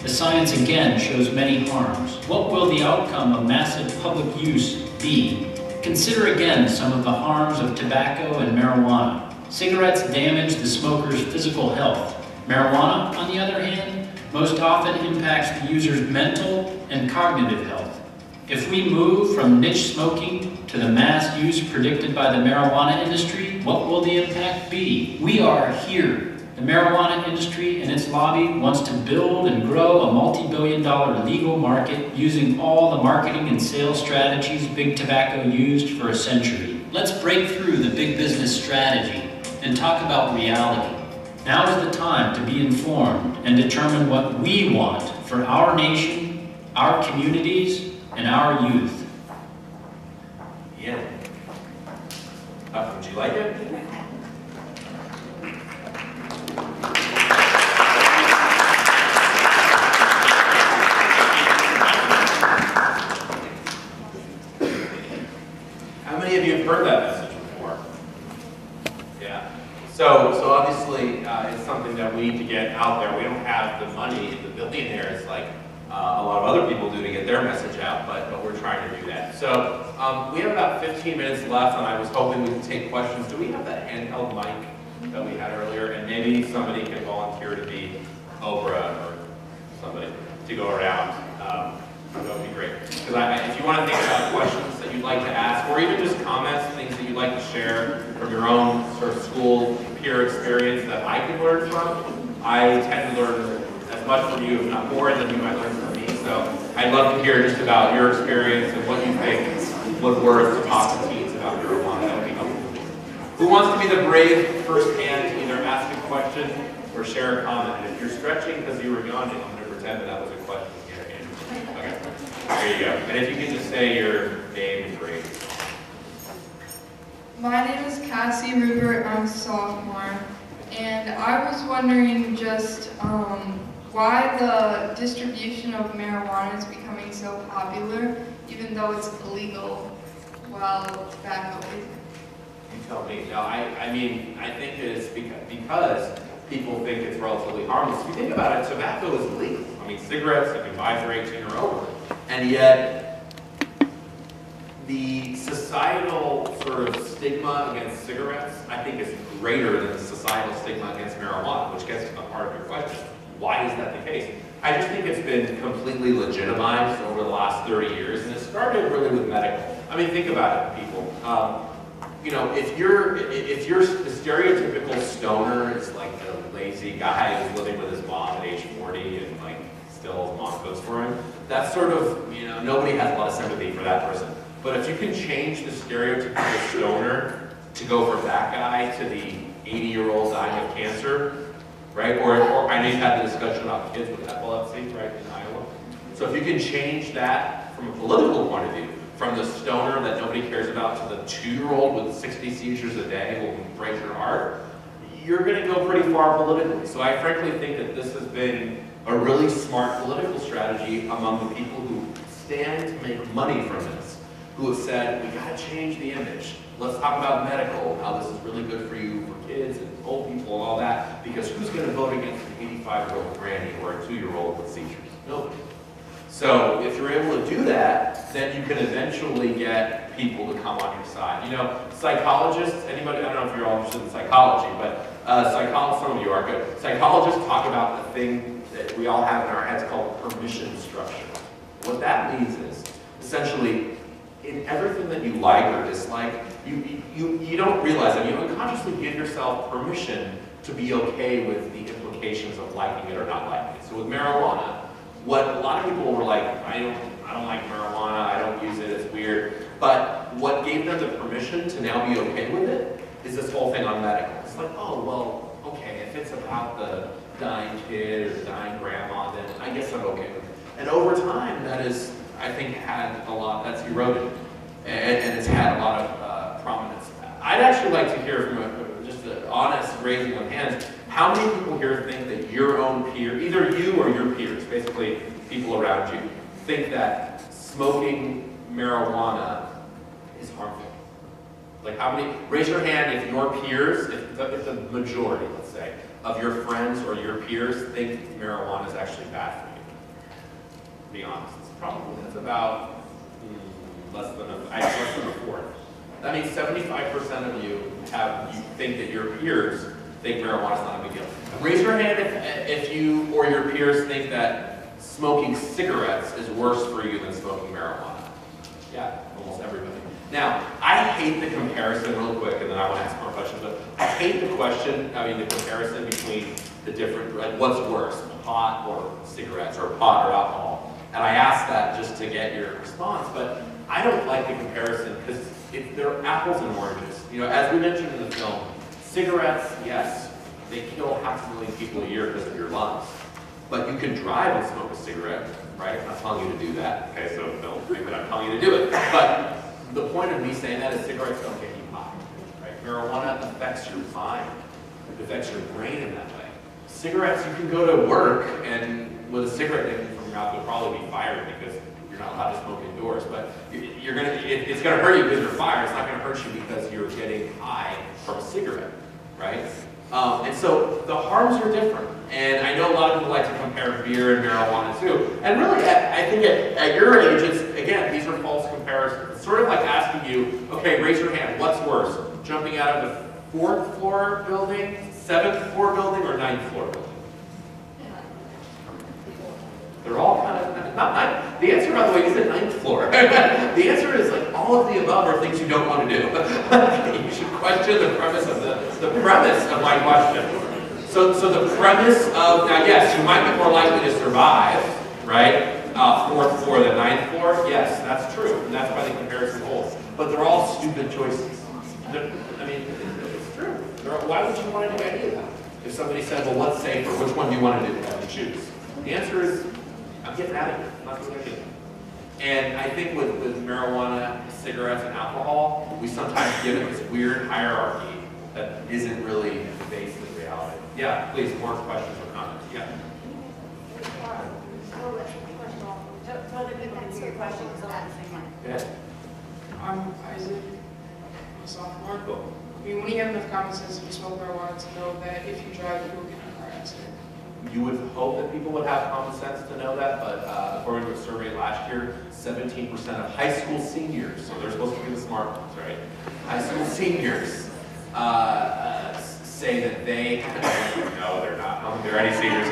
The science again shows many harms. What will the outcome of massive public use be? Consider again some of the harms of tobacco and marijuana. Cigarettes damage the smoker's physical health. Marijuana, on the other hand, most often impacts the user's mental and cognitive health. If we move from niche smoking to the mass use predicted by the marijuana industry, what will the impact be? We are here. The marijuana industry and its lobby wants to build and grow a multi-billion dollar legal market using all the marketing and sales strategies big tobacco used for a century. Let's break through the big business strategy and talk about reality. Now is the time to be informed and determine what we want for our nation, our communities, and our youth. Yeah. Uh, would you like it? How many of you have heard that message before? Yeah. So, so obviously, uh, it's something that we need to get out there. We don't have the money, the billionaires like uh, a lot of other people do to get their message out, but, but we're trying to do that. So um, we have about 15 minutes left, and I was hoping we could take questions. Do we have that handheld mic that we had earlier? And maybe somebody can volunteer to be Oprah or somebody to go around. Um, That would be great. Because if you want to think about questions that you'd like to ask, or even just comments, things that you'd like to share from your own sort of school peer experience that I can learn from, I tend to learn as much from you, if not more, than you might learn from me. So I'd love to hear just about your experience and what you think would worth to to teens about marijuana. That would be helpful. Who wants to be the brave first hand to either ask a question or share a comment? And if you're stretching because you were yawning, I'm going to pretend that that was a question. Okay. There you go. And if you can just say your name and grade. My name is Cassie Rupert. I'm a sophomore, and I was wondering just um, why the distribution of marijuana is becoming so popular, even though it's illegal, while tobacco isn't. You tell me. No, I, I mean, I think that it's because, people think it's relatively harmless. If you think about it, tobacco is legal. I mean, cigarettes you can buy for 18 or over. And yet, the societal sort of stigma against cigarettes, I think, is greater than the societal stigma against marijuana, which gets to the heart of your question. Why is that the case? I just think it's been completely legitimized over the last 30 years, and it started really with medical. I mean, think about it, people. Um, you know, if you're if you're the stereotypical stoner is like the lazy guy who's living with his mom at age 40 and like still mom cooks for him, that's sort of you know nobody has a lot of sympathy for that person. But if you can change the stereotypical stoner to go from that guy to the 80-year-old dying of cancer, right? Or, or I know you've had the discussion about kids with epilepsy, right, in Iowa. So if you can change that from a political point of view, from the stoner that nobody cares about to the two-year-old with 60 seizures a day who will break your heart, you're going to go pretty far politically. So I frankly think that this has been a really smart political strategy among the people who stand to make money from this who have said, we gotta change the image. Let's talk about medical, how this is really good for you, for kids and old people and all that, because who's gonna vote against an 85-year-old granny or a two-year-old with seizures? Nobody. So if you're able to do that, then you can eventually get people to come on your side. You know, psychologists, anybody, I don't know if you're all interested in psychology, but uh, psychologists, some of you are good. Psychologists talk about the thing that we all have in our heads called permission structure. What that means is, essentially, in everything that you like or dislike, you, you, you don't realize it. You unconsciously give yourself permission to be okay with the implications of liking it or not liking it. So with marijuana, what a lot of people were like, I don't, I don't like marijuana, I don't use it, it's weird. But what gave them the permission to now be okay with it is this whole thing on medical. It's like, oh, well, okay, if it's about the dying kid or the dying grandma, then I guess I'm okay with it. And over time, that is I think had a lot, that's eroded, and, and it's had a lot of uh, prominence. I'd actually like to hear from a, just an honest raising of hands, how many people here think that your own peer, either you or your peers, basically people around you, think that smoking marijuana is harmful? Like how many, raise your hand if your peers, if the, if the majority, let's say, of your friends or your peers think marijuana is actually bad for you. Be honest it's probably that's about mm, less than a, less than a fourth. That means 75% of you have you think that your peers think marijuana is not a big deal. Raise your hand if, if you or your peers think that smoking cigarettes is worse for you than smoking marijuana. Yeah, almost everybody. Now, I hate the comparison real quick, and then I want to ask more questions, but I hate the question, I mean the comparison between the different, like what's worse, pot or cigarettes, or pot or alcohol. And I asked that just to get your response, but I don't like the comparison because they're apples and oranges. You know, as we mentioned in the film, cigarettes, yes, they kill half a million people a year because of your lungs. But you can drive and smoke a cigarette, right? I'm not telling you to do that, okay? So don't think that I'm telling you to do it. But the point of me saying that is cigarettes don't get you high, right? Marijuana affects your mind. It affects your brain in that way. Cigarettes, you can go to work and with a cigarette in from your mouth, you'll probably be fired because you're not allowed to smoke indoors. But you're gonna, it, it's gonna hurt you because you're fired. It's not gonna hurt you because you're getting high from a cigarette, right? Um, and so the harms are different. And I know a lot of people like to compare beer and marijuana too. And really, I, I think at, at your age, it's, again, these are false comparisons. It's sort of like asking you, okay, raise your hand, what's worse? Jumping out of the fourth floor building, seventh floor building, or ninth floor building? They're all kind of, not, not, the answer, by the way, isn't ninth floor. the answer is like all of the above are things you don't want to do. you should question the premise of the, the premise of my question. So, so the premise of, now yes, you might be more likely to survive, right? Uh, fourth floor than ninth floor, yes, that's true, and that's why the comparison holds. But they're all stupid choices. They're- I mean, it's true. Why would you want to do any of them? If somebody said, well, let's say, for which one do you want to do, to choose? The answer is, I'm getting out of here, I'm not doing anything. And I think with, with marijuana, cigarettes, and alcohol, we sometimes give it this weird hierarchy that isn't really based in reality. Yeah, please, more questions or comments, yeah. Ahead. I'm Isaac, I'm a sophomore. I mean, when you have enough common sense to smoke marijuana to know that if you drive, you will get in a car accident. You would hope that people would have common sense to know that, but uh, according to a survey last year, 17% of high school seniors, so they're supposed to be the smart ones, right? High school seniors uh, uh, say that they, no, they're not, I don't think there are any seniors,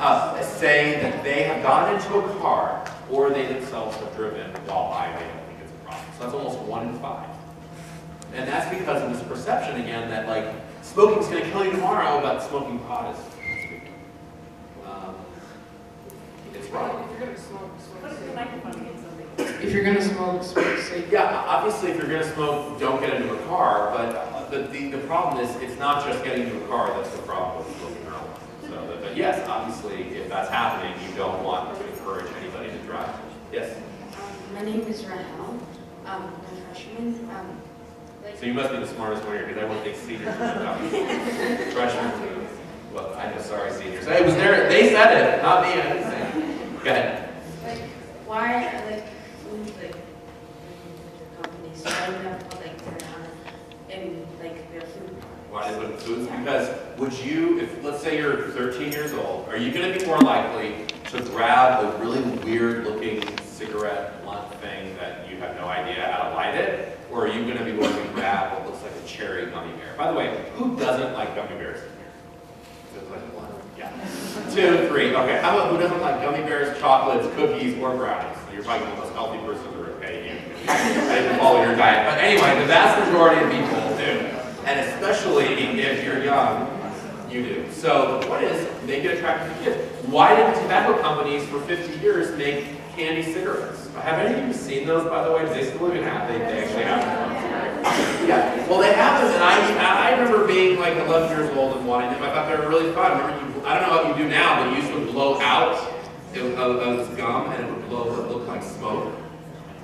uh, say that they have gotten into a car or they themselves have driven while high, they don't think it's a problem. So that's almost one in five. And that's because of this perception again that like smoking's gonna kill you tomorrow, but smoking pot is. Um, It's. If you're gonna smoke, Put it in the smoke microphone again, something. safe. If you're gonna smoke, smoke safe. Yeah, obviously if you're gonna smoke, don't get into a car, but uh, the, the, the problem is, it's not just getting into a car that's the problem with smoking marijuana. So, but- but yes, obviously, if that's happening, you don't want to encourage anybody to drive. Yes? Um, My name is Rahel. Um, I'm a freshman. Um, like, So you must be the smartest one here, because I wouldn't think seniors would know. Freshmen, too. well, I know, sorry, seniors. It was there, they said it, not me, I didn't say it. Go ahead. like, why are like food like companies why do they have like marijuana in like their food? Why they put in foods? Because would you, if, let's say you're 13 years old, are you gonna be more likely to grab a really weird looking cigarette blunt thing that you have no idea how to light it? Or are you gonna be willing to grab what looks like a cherry gummy bear? By the way, who doesn't like gummy bears Two, three, okay. How about who doesn't like gummy bears, chocolates, cookies, or brownies? You're probably the most healthy person in the room, okay? You- I didn't follow your diet. But anyway, the vast majority of people do. And especially if you're young, you do. So point is, make it attractive to kids. Why did tobacco companies for 50 years make candy cigarettes? Have any of you seen those, by the way? Do they still even have, they, they actually have them. Yeah, well, they have them, and I, I remember being like 11 years old and wanting them. I thought they were really fun. Remember, you, I don't know what you do now, but you used to blow out it was, of this gum, and it would blow what looked like smoke.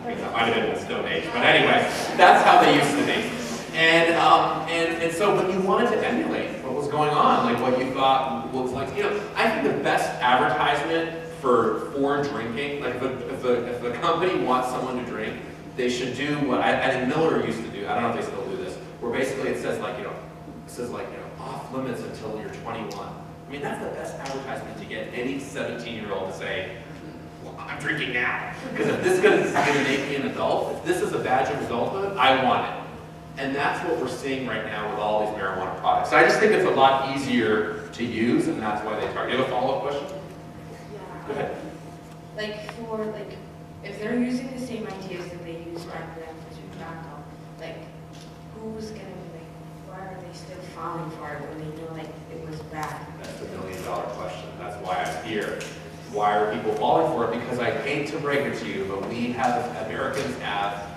I that might have been in the Stone Age, but anyway, that's how they used to be. And, um, and, and so when you wanted to emulate what was going on, like what you thought was like, you know, I think the best advertisement for, for drinking, like if a, if a, if company wants someone to drink, they should do what I, I think Miller used to do, I don't know if they still do this, where basically it says like, you know, it says like, you know, off limits until you're 21. I mean, that's the best advertisement to get any 17-year-old to say, well, I'm drinking now. Because if this is gonna, make me an adult, if this is a badge of adulthood, I want it. And that's what we're seeing right now with all these marijuana products. So I just think it's a lot easier to use, and that's why they target. You have a follow-up question? Yeah. Go ahead. Like for like, if they're using the same ideas that they used back then for tobacco, like, who's gonna be like, why are they still falling for it when they know like it was bad? That's the million-dollar question. That's why I'm here. Why are people falling for it? Because I hate to break it to you, but we have, Americans have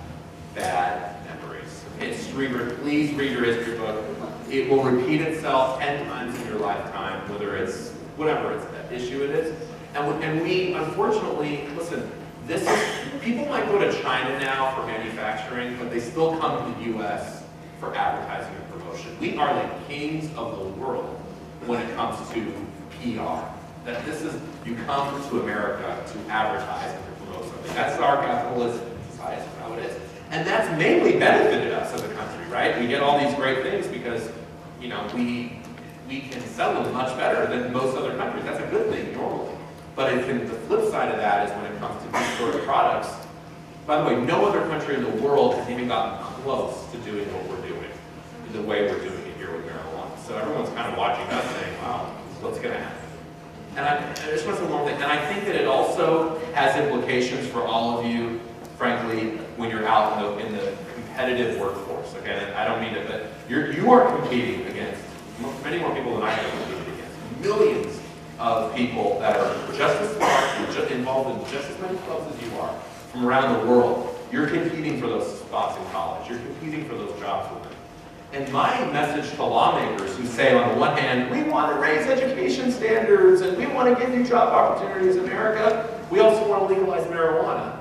bad memories. History, please read your history book. It will repeat itself 10 times in your lifetime, whether it's whatever it's, that issue it is. And, and we, unfortunately, listen, this is, people might go to China now for manufacturing, but they still come to the US for advertising and promotion. We are the kings of the world when it comes to PR. That this is, you come to America to advertise and to promote something. That's our capitalistic society, how it is. And that's mainly benefited us as a country, right? We get all these great things because, you know, we, we can sell them much better than most other countries. That's a good thing normally. But it can, the flip side of that is when it comes to these sort of products, by the way, no other country in the world has even gotten close to doing what we're doing, the way we're doing it here with marijuana. So everyone's kind of watching us saying, wow, what's going to happen? And I, I just want to say one more thing, and I think that it also has implications for all of you, frankly, when you're out in the, in the competitive workforce, okay? And I don't mean it, but you're, you are competing against many more people than I have competed against. Millions of people that are just as smart, involved in just as many clubs as you are, from around the world. You're competing for those spots in college, you're competing for those jobs with them. And my message to lawmakers who say, on the one hand, we want to raise education standards and we want to give you job opportunities in America, we also want to legalize marijuana.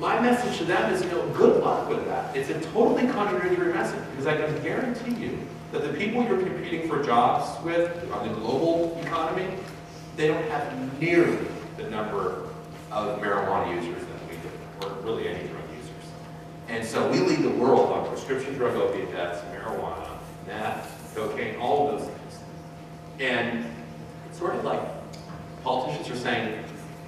My message to them is, you know, good luck with that. It's a totally contradictory message because I can guarantee you that the people you're competing for jobs with on the global economy, they don't have nearly the number of marijuana users that we do, or really any drug users. And so we lead the world on prescription drug opiate deaths, marijuana, meth, cocaine, all of those things. And it's sort of like politicians are saying,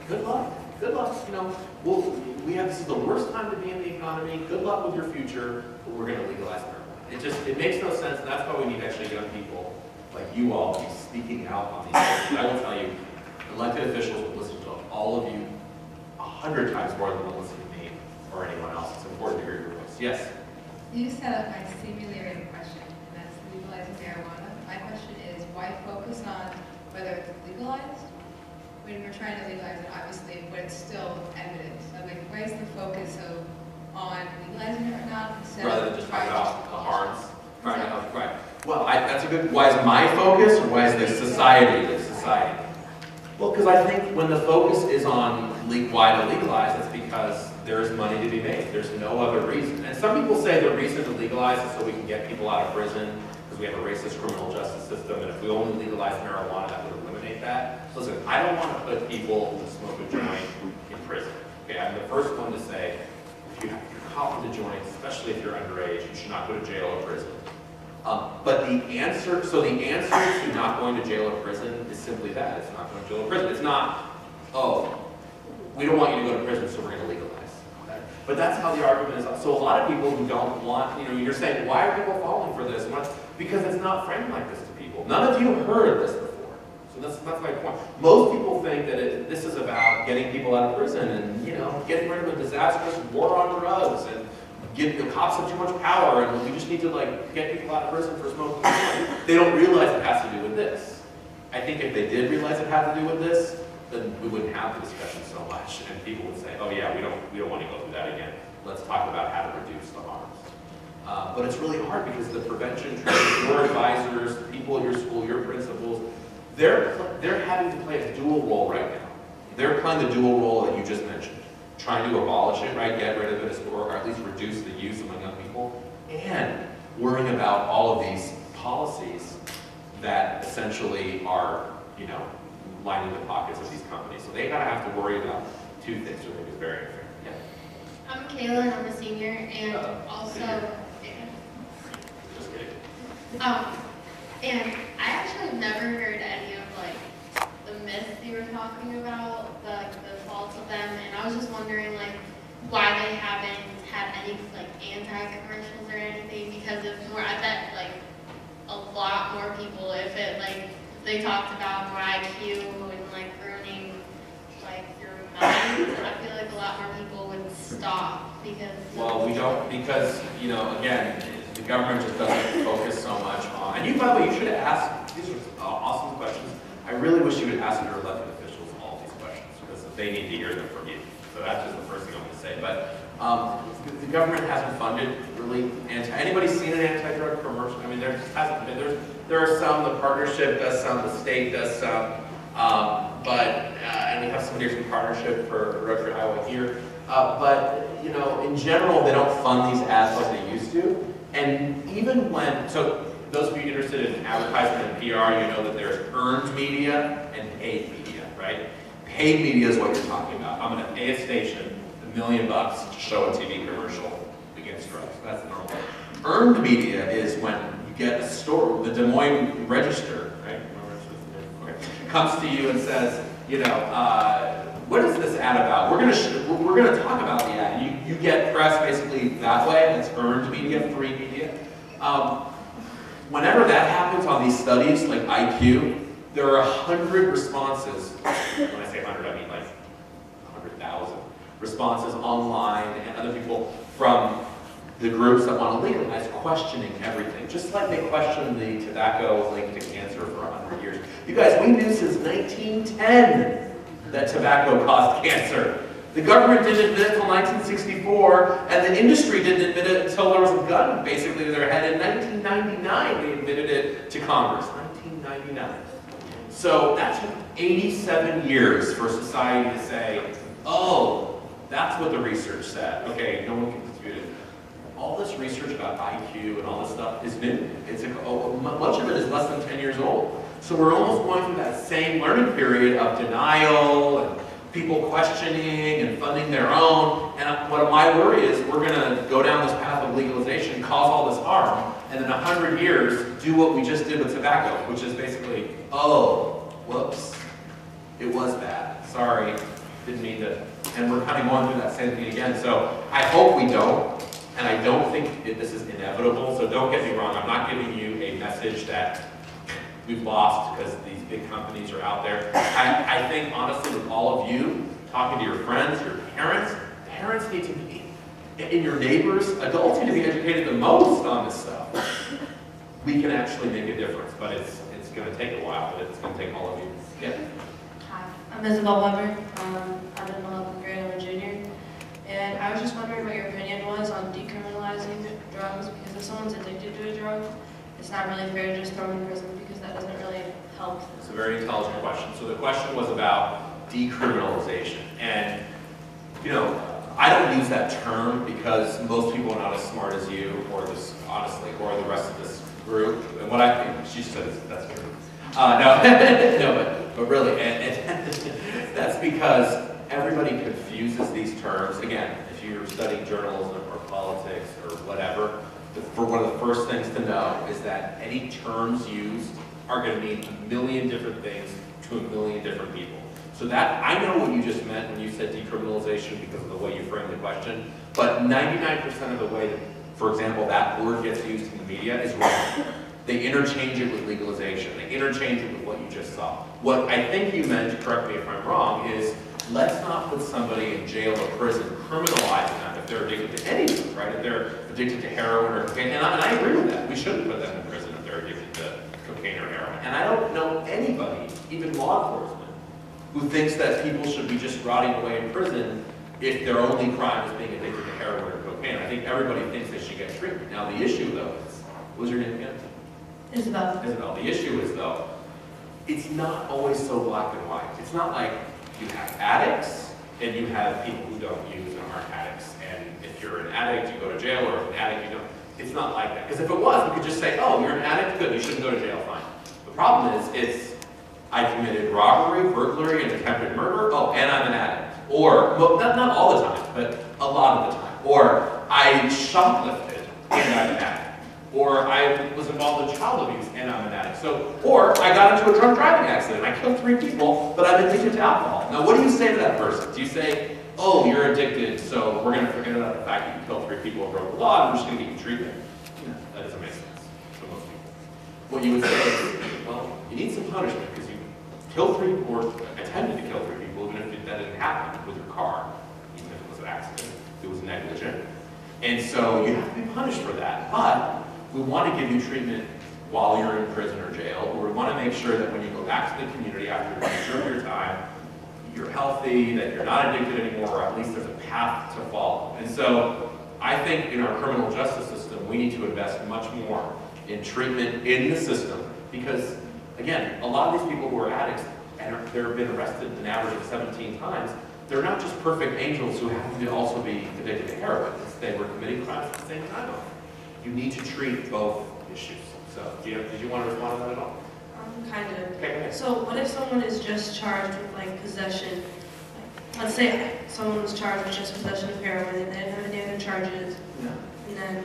good luck, good luck, you know, well, we have, this is the worst time to be in the economy, good luck with your future, but we're gonna legalize marijuana. It just, it makes no sense, that's why we need actually young people like you all to be speaking out on these issues. I will tell you, elected officials will listen to all of you a hundred times more than they'll listen to me or anyone else. It's important to hear your voice. Yes? You set up my stimulating question, and that's legalizing marijuana. My question is, why focus on whether it's legalized? When we're trying to legalize it, obviously, but it's still evidence. So like, why is the focus of, on legalizing it or not instead of? Rather than just talk trying about the harms. Right, Exactly. right. Well, I, that's a good, why is my focus or why is the society, the society? Well, because I think when the focus is on le- why to legalize, it's because there is money to be made. There's no other reason. And some people say the reason to legalize is so we can get people out of prison, because we have a racist criminal justice system, and if we only legalize marijuana, that would eliminate that. Listen, I don't want to put people who smoke a joint in prison. Okay, I'm the first one to say, you- you're caught with a joint, especially if you're underage, you should not go to jail or prison. Um, But the answer, so the answer to not going to jail or prison is simply that, it's not going to jail or prison. It's not, oh, we don't want you to go to prison, so we're going to legalize. But that's how the argument is. So a lot of people who don't want, you know, you're saying, why are people falling for this? Because it's not framed like this to people. None of you heard this before. So that's, that's my point. Most people think that it, this is about getting people out of prison and, you know, getting rid of a disastrous war on drugs and give the cops have too much power and we just need to like get people out of prison for smoking. They don't realize it has to do with this. I think if they did realize it had to do with this, then we wouldn't have the discussion so much and people would say, oh yeah, we don't, we don't want to go through that again. Let's talk about how to reduce the harms. Uh, but it's really hard because the prevention training, your advisors, the people at your school, your principals, they're, they're having to play a dual role right now. They're playing the dual role that you just mentioned, trying to abolish it, right, get rid of it, or at least reduce the use among young people, and worrying about all of these policies that essentially are, you know, lining the pockets of these companies. So they gotta have to worry about two things, which I think is very unfair. Yeah. I'm Kayla and I'm a senior and Uh, also, Just kidding. um, and I actually have never heard any of like the myths you were talking about, the, the faults of them, and I was just wondering like why they haven't had any like anti-commercials or anything because if more, I bet like a lot more people, if it like, they talked about IQ and like ruining like your mind, I feel like a lot more people would stop because. Well, we don't, because, you know, again, the government just doesn't focus so much on, and you, by the way, you should ask, these are uh, awesome questions. I really wish you would ask your elected officials all these questions, because they need to hear them from you. So that's just the first thing I'm gonna say, but, um, the, government hasn't funded really anti, anybody seen an anti-drug commercial? I mean, there just hasn't been, there's, there are some, the partnership does some, the state does some, um, but, uh, and we have some here's some partnership for Rotary Iowa here. Uh, but, you know, in general, they don't fund these ads like they used to. And even when, so those of you interested in advertisement and PR, you know that there's earned media and paid media, right? Paid media is what you're talking about. I'm gonna pay a station a million bucks to show a TV commercial against drugs. That's the normal. Earned media is when you get a store, the Des Moines Register, right? Comes to you and says, you know, uh, what is this ad about? We're gonna, we're gonna talk about the ad. You, you get press basically that way, it's earned media, free media. Um, whenever that happens on these studies, like IQ, There are a hundred responses, when I say hundred, I mean like a hundred thousand responses online and other people from the groups that want to legalize questioning everything, just like they questioned the tobacco linked to cancer for a hundred years. You guys, we knew since 1910 that tobacco caused cancer. The government didn't admit it until 1964, and the industry didn't admit it until there was a gun basically to their head in 1999. They admitted it to Congress, 1999. So that took 87 years for society to say, oh, that's what the research said. Okay, no one can dispute it. All this research about IQ and all this stuff is new. It's a, oh, much of it is less than 10 years old. So we're almost going through that same learning period of denial and people questioning and funding their own. And what my worry is, we're going to go down this path of legalization, cause all this harm, and in 100 years, do what we just did with tobacco, which is basically, oh, whoops, it was bad. Sorry, didn't mean to. And we're kind of going through that same thing again. So I hope we don't. And I don't think this is inevitable. So don't get me wrong. I'm not giving you a message that we've lost because these big companies are out there. I, I think honestly with all of you, talking to your friends, your parents, parents need to be, and your neighbors, adults need to be educated the most on this stuff. We can actually make a difference, but it's, it's gonna take a while, but it's gonna take all of you. Yeah. Hi, I'm Isabel Weber. Um, I'm in 11th grade. I'm a junior. And I was just wondering what your opinion was on decriminalizing drugs because if someone's addicted to a drug, it's not really fair to just throw them in prison because that doesn't really help. It's a very intelligent question. So the question was about decriminalization. And, you know, I don't use that term because most people are not as smart as you or this, honestly, or the rest of this group. And what I think, she says that's true. Uh, no, no, but, but really, and, and that's because everybody confuses these terms. Again, if you're studying journalism or politics or whatever, for one of the first things to know is that any terms used are going to mean a million different things to a million different people. So that, I know what you just meant when you said decriminalization because of the way you framed the question, but 99% of the way that, for example, that word gets used in the media is wrong. They interchange it with legalization. They interchange it with what you just saw. What I think you meant, correct me if I'm wrong, is let's not put somebody in jail or prison criminalizing them if they're addicted to anything, right? If they're addicted to heroin or cocaine, and I, and I agree with that. We shouldn't put them in prison if they're addicted to cocaine or heroin. And I don't know anybody, even law enforcement, who thinks that people should be just rotting away in prison if their only crime is being addicted to heroin or cocaine. I think everybody thinks they should get treatment. Now, the issue, though, is, what was your name again? Isabel. Isabel, the issue is though, it's not always so black and white. It's not like you have addicts and you have people who don't use and aren't addicts. If you're an addict, you go to jail, or if an addict, you don't. It's not like that. Because if it was, we could just say, oh, you're an addict, good, you shouldn't go to jail, fine. The problem is, it's, I committed robbery, burglary, and attempted murder, oh, and I'm an addict. Or, well, not, not all the time, but a lot of the time. Or, I shoplifted, and I'm an addict or I was involved in child abuse and I'm an addict. So, or I got into a drunk driving accident. I killed three people, but I'm addicted to alcohol. Now, what do you say to that person? Do you say, "Oh, you're addicted, so we're going to forget about the fact that you killed three people and broke the law, and we're just going to give you treatment"? Know, that doesn't make sense to most people. What you would say is, "Well, you need some punishment because you killed three or attempted to kill three people, even if that didn't happen with your car, even if it was an accident, it was negligent." And so you have to be punished for that. But we want to give you treatment while you're in prison or jail, or we want to make sure that when you go back to the community after you serve your time, you're healthy, that you're not addicted anymore, or at least there's a path to follow. And so I think in our criminal justice system, we need to invest much more in treatment in the system, because again, a lot of these people who are addicts and are, they've been arrested an average of 17 times, they're not just perfect angels who happen to also be addicted to heroin. They were committing crimes at the same time. You need to treat both issues. So, do you, did you want to respond to that at all? Kind of. Okay. So what if someone is just charged with like possession? Like, Let's say someone was charged with just possession of heroin and they didn't have any other charges, Yeah. and then,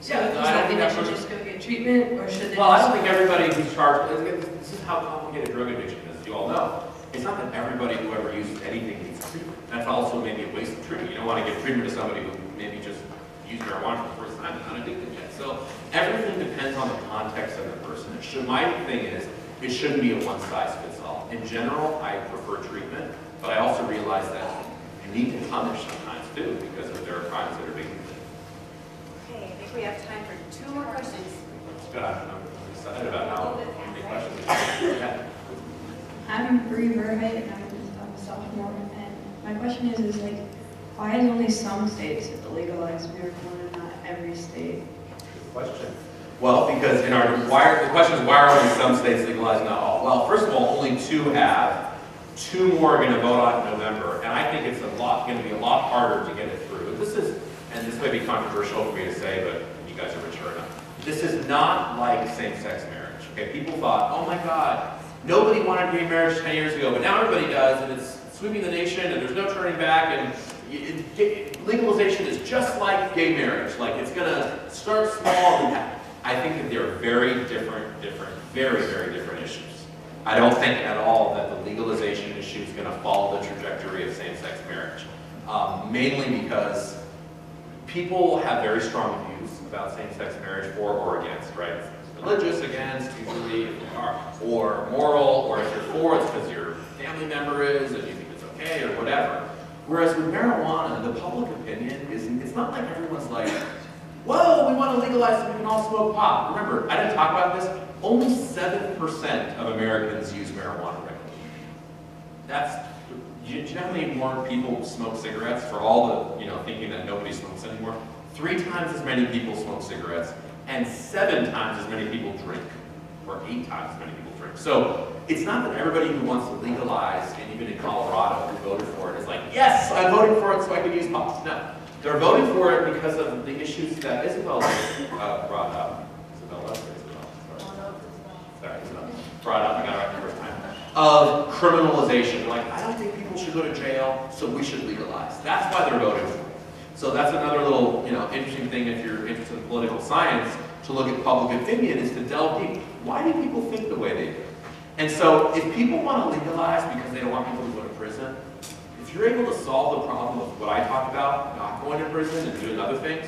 so Yeah, does no, that mean they should just go get treatment, or should they? Well, I don't think everybody who's charged, this is how complicated drug addiction is, you all know. It's not that everybody who ever uses anything needs treatment. That's also maybe a waste of treatment. You don't want to give treatment to somebody who maybe just used marijuana for the first time and not addicted yet. So everything depends on the context of the person. So my thing is, it shouldn't be a one size fits all. In general, I prefer treatment, but I also realize that you need to punish sometimes too, because if there are crimes that are being committed. Okay, I think we have time for two more questions. Good, I'm I'm excited about how many questions. we have. I'm Bree Verhey, and I'm I'm a sophomore, and my question is, is like, why is only some states have legalized marijuana, and not every state? Question. Well, because in our, why, the question is, why are only some states legalizing, not all? Well, first of all, only two have. Two more are gonna vote on in November, and I think it's a lot, gonna be a lot harder to get it through. This is, and this may be controversial for me to say, but you guys are mature enough. This is not like same-sex marriage, okay? People thought, oh my God, nobody wanted gay marriage ten years ago, but now everybody does, and it's sweeping the nation, and there's no turning back, and legalization is just like gay marriage, like it's gonna start small and. I think that they're very different, different, very, very different issues. I don't think at all that the legalization issue is gonna follow the trajectory of same-sex marriage. Um, mainly because people have very strong views about same-sex marriage for or against, right? Religious against, usually, or moral, or if you're for, it's because your family member is, and you think it's okay, or whatever. Whereas with marijuana, the public opinion is, it's not like everyone's like, whoa, we want to legalize so we can all smoke pot. Remember, I didn't talk about this, only 7% of Americans use marijuana regularly. That's, many more people smoke cigarettes for all the, you know, thinking that nobody smokes anymore? Three times as many people smoke cigarettes, and seven times as many people drink, or eight times as many people. So it's not that everybody who wants to legalize, and even in Colorado who voted for it, is like, yes, I'm voting for it so I can use pot. No, they're voting for it because of the issues that Isabel uh, brought up. Isabella, or Isabel, sorry. Sorry, Isabel. Brought up, I got it right the first time of criminalization. Like, I don't think people should go to jail, so we should legalize. That's why they're voting for it. So that's another little, you know, interesting thing if you're interested in political science, to look at public opinion is to delve deep. Why do people think the way they do? And so if people want to legalize because they don't want people to go to prison, if you're able to solve the problem of what I talked about, not going to prison and doing other things,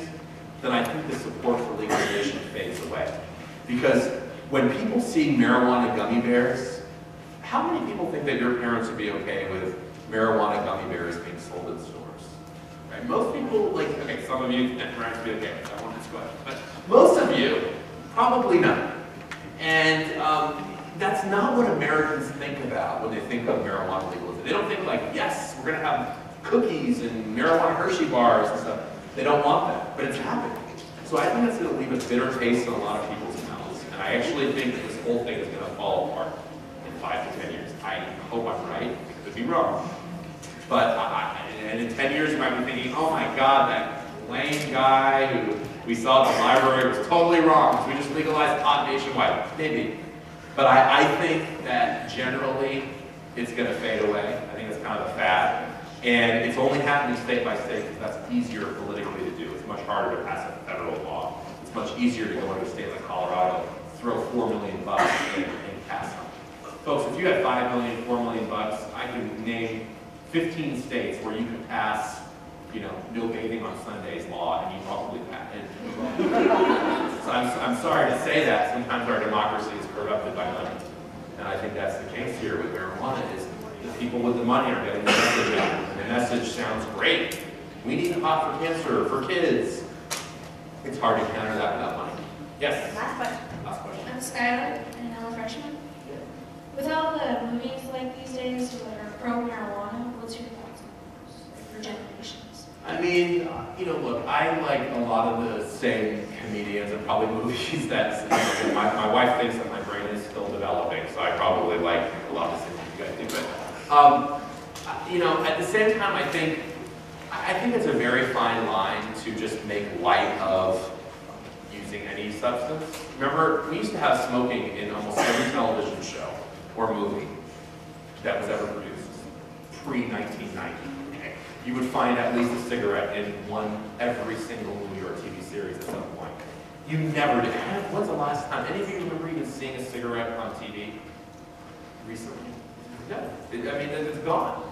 then I think the support for legalization fades away. Because when people see marijuana gummy bears, how many people think that your parents would be okay with marijuana gummy bears being sold in stores? Right? Most people, like, okay, some of you, and parents would be okay that one, this question, but most of you, probably not. And um, that's not what Americans think about when they think of marijuana legalization. They don't think like, yes, we're gonna have cookies and marijuana Hershey bars and stuff. They don't want that, but it's happening. So I think it's gonna leave a bitter taste in a lot of people's mouths. And I actually think that this whole thing is gonna fall apart in five to 10 years. I hope I'm right, I could be wrong. But, I, and in 10 years, you might be thinking, oh my God, that lame guy who we saw the library was totally wrong, we just legalized pot nationwide. Maybe. But I, I think that generally, it's gonna fade away. I think it's kind of a fad. And it's only happening state by state, because that's easier politically to do. It's much harder to pass a federal law. It's much easier to go into a state like Colorado, throw four million bucks and, and pass them. Folks, if you had five million, four million bucks, I can name fifteen states where you can pass, you know, no bathing on Sundays law, and you probably. And so I'm, I'm sorry to say that, sometimes our democracy is corrupted by money. And I think that's the case here with marijuana, is the people with the money are getting the message out. And the message sounds great. We need pot for cancer, for kids. It's hard to counter that without money. Yes, Last question. last question. I'm Skylar, and I'm a freshman. With all the movies like these days that are pro marijuana, what's your thoughts on those for generations? I mean, you know, look, I like a lot of the same comedians and probably movies that, you know, my, my wife thinks that my brain is still developing, so I probably like a lot of the same things you guys do. But, um, you know, at the same time, I think, I I think it's a very fine line to just make light of using any substance. Remember, we used to have smoking in almost every television show or movie that was ever produced, pre-1990. You would find at least a cigarette in one, every single movie or TV series at some point. You never did. When's the last time, any of you remember even seeing a cigarette on TV recently? No. I mean, it- it's gone.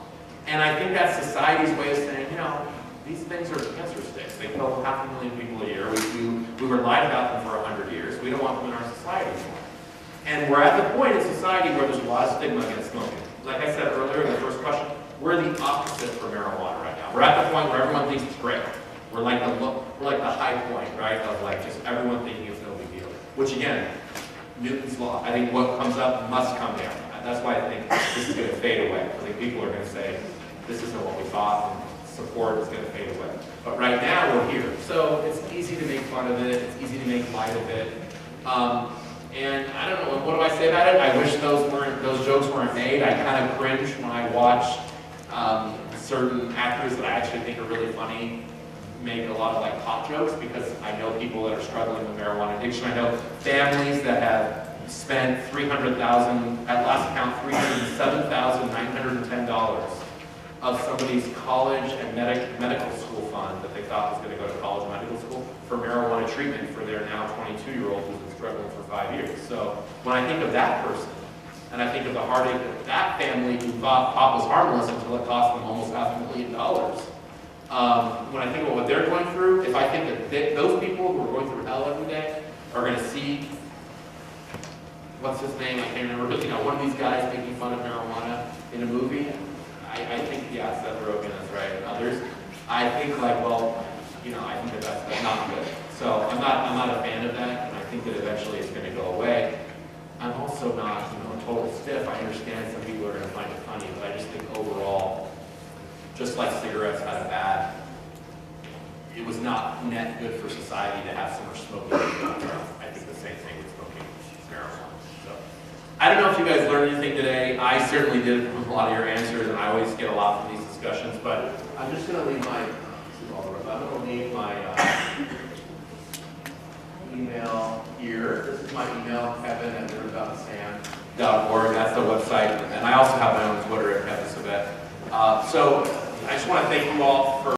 And I think that's society's way of saying, you know, these things are cancer sticks. They kill half a million people a year. We, we, we were lied about them for a hundred years. We don't want them in our society anymore. And we're at the point in society where there's a lot of stigma against smoking. Like I said earlier in the first question, we're the opposite for marijuana right now. We're at the point where everyone thinks it's great. We're like the, we're like the high point, right, of like just everyone thinking it's no big deal. Which again, Newton's law, I think what comes up must come down. That's why I think this is gonna fade away. I think people are gonna say, this isn't what we thought, and support is gonna fade away. But right now, we're here. So it's easy to make fun of it, it's easy to make light of it. Um, and I don't know, what do I say about it? I wish those weren't, those jokes weren't made. I kind of cringe when I watch um, certain actors that I actually think are really funny make a lot of like pot jokes because I know people that are struggling with marijuana addiction. I know families that have spent three hundred thousand, at last count, three hundred and seven thousand nine hundred and ten dollars of somebody's college and medic, medical school fund that they thought was gonna go to college medical school for marijuana treatment for their now twenty-two-year-old who's been struggling for five years. So when I think of that person, and I think of the heartache of that family who thought pot was harmless until it cost them almost half a million dollars. Um, when I think about what they're going through, if I think that they, those people who are going through hell every day are gonna see, what's his name, I can't remember, but you know, one of these guys making fun of marijuana in a movie, I, I think, yeah, Seth Rogen is right, and others, I think like, well, you know, I think that that's, not good. So I'm not, I'm not a fan of that, and I think that eventually it's gonna go away. I'm also not, you know, a total stiff, I understand some people are gonna find it funny, but I just think overall, just like cigarettes had a bad, it was not net good for society to have so much smoking. I think the same thing with smoking marijuana. So, I don't know if you guys learned anything today. I certainly did from a lot of your answers, and I always get a lot from these discussions, but I'm just gonna leave my, I'm gonna leave my, uh, email here. This is my email, kevin at org. That's the website. And I also have my own Twitter at Kevin. Uh, so I just want to thank you all for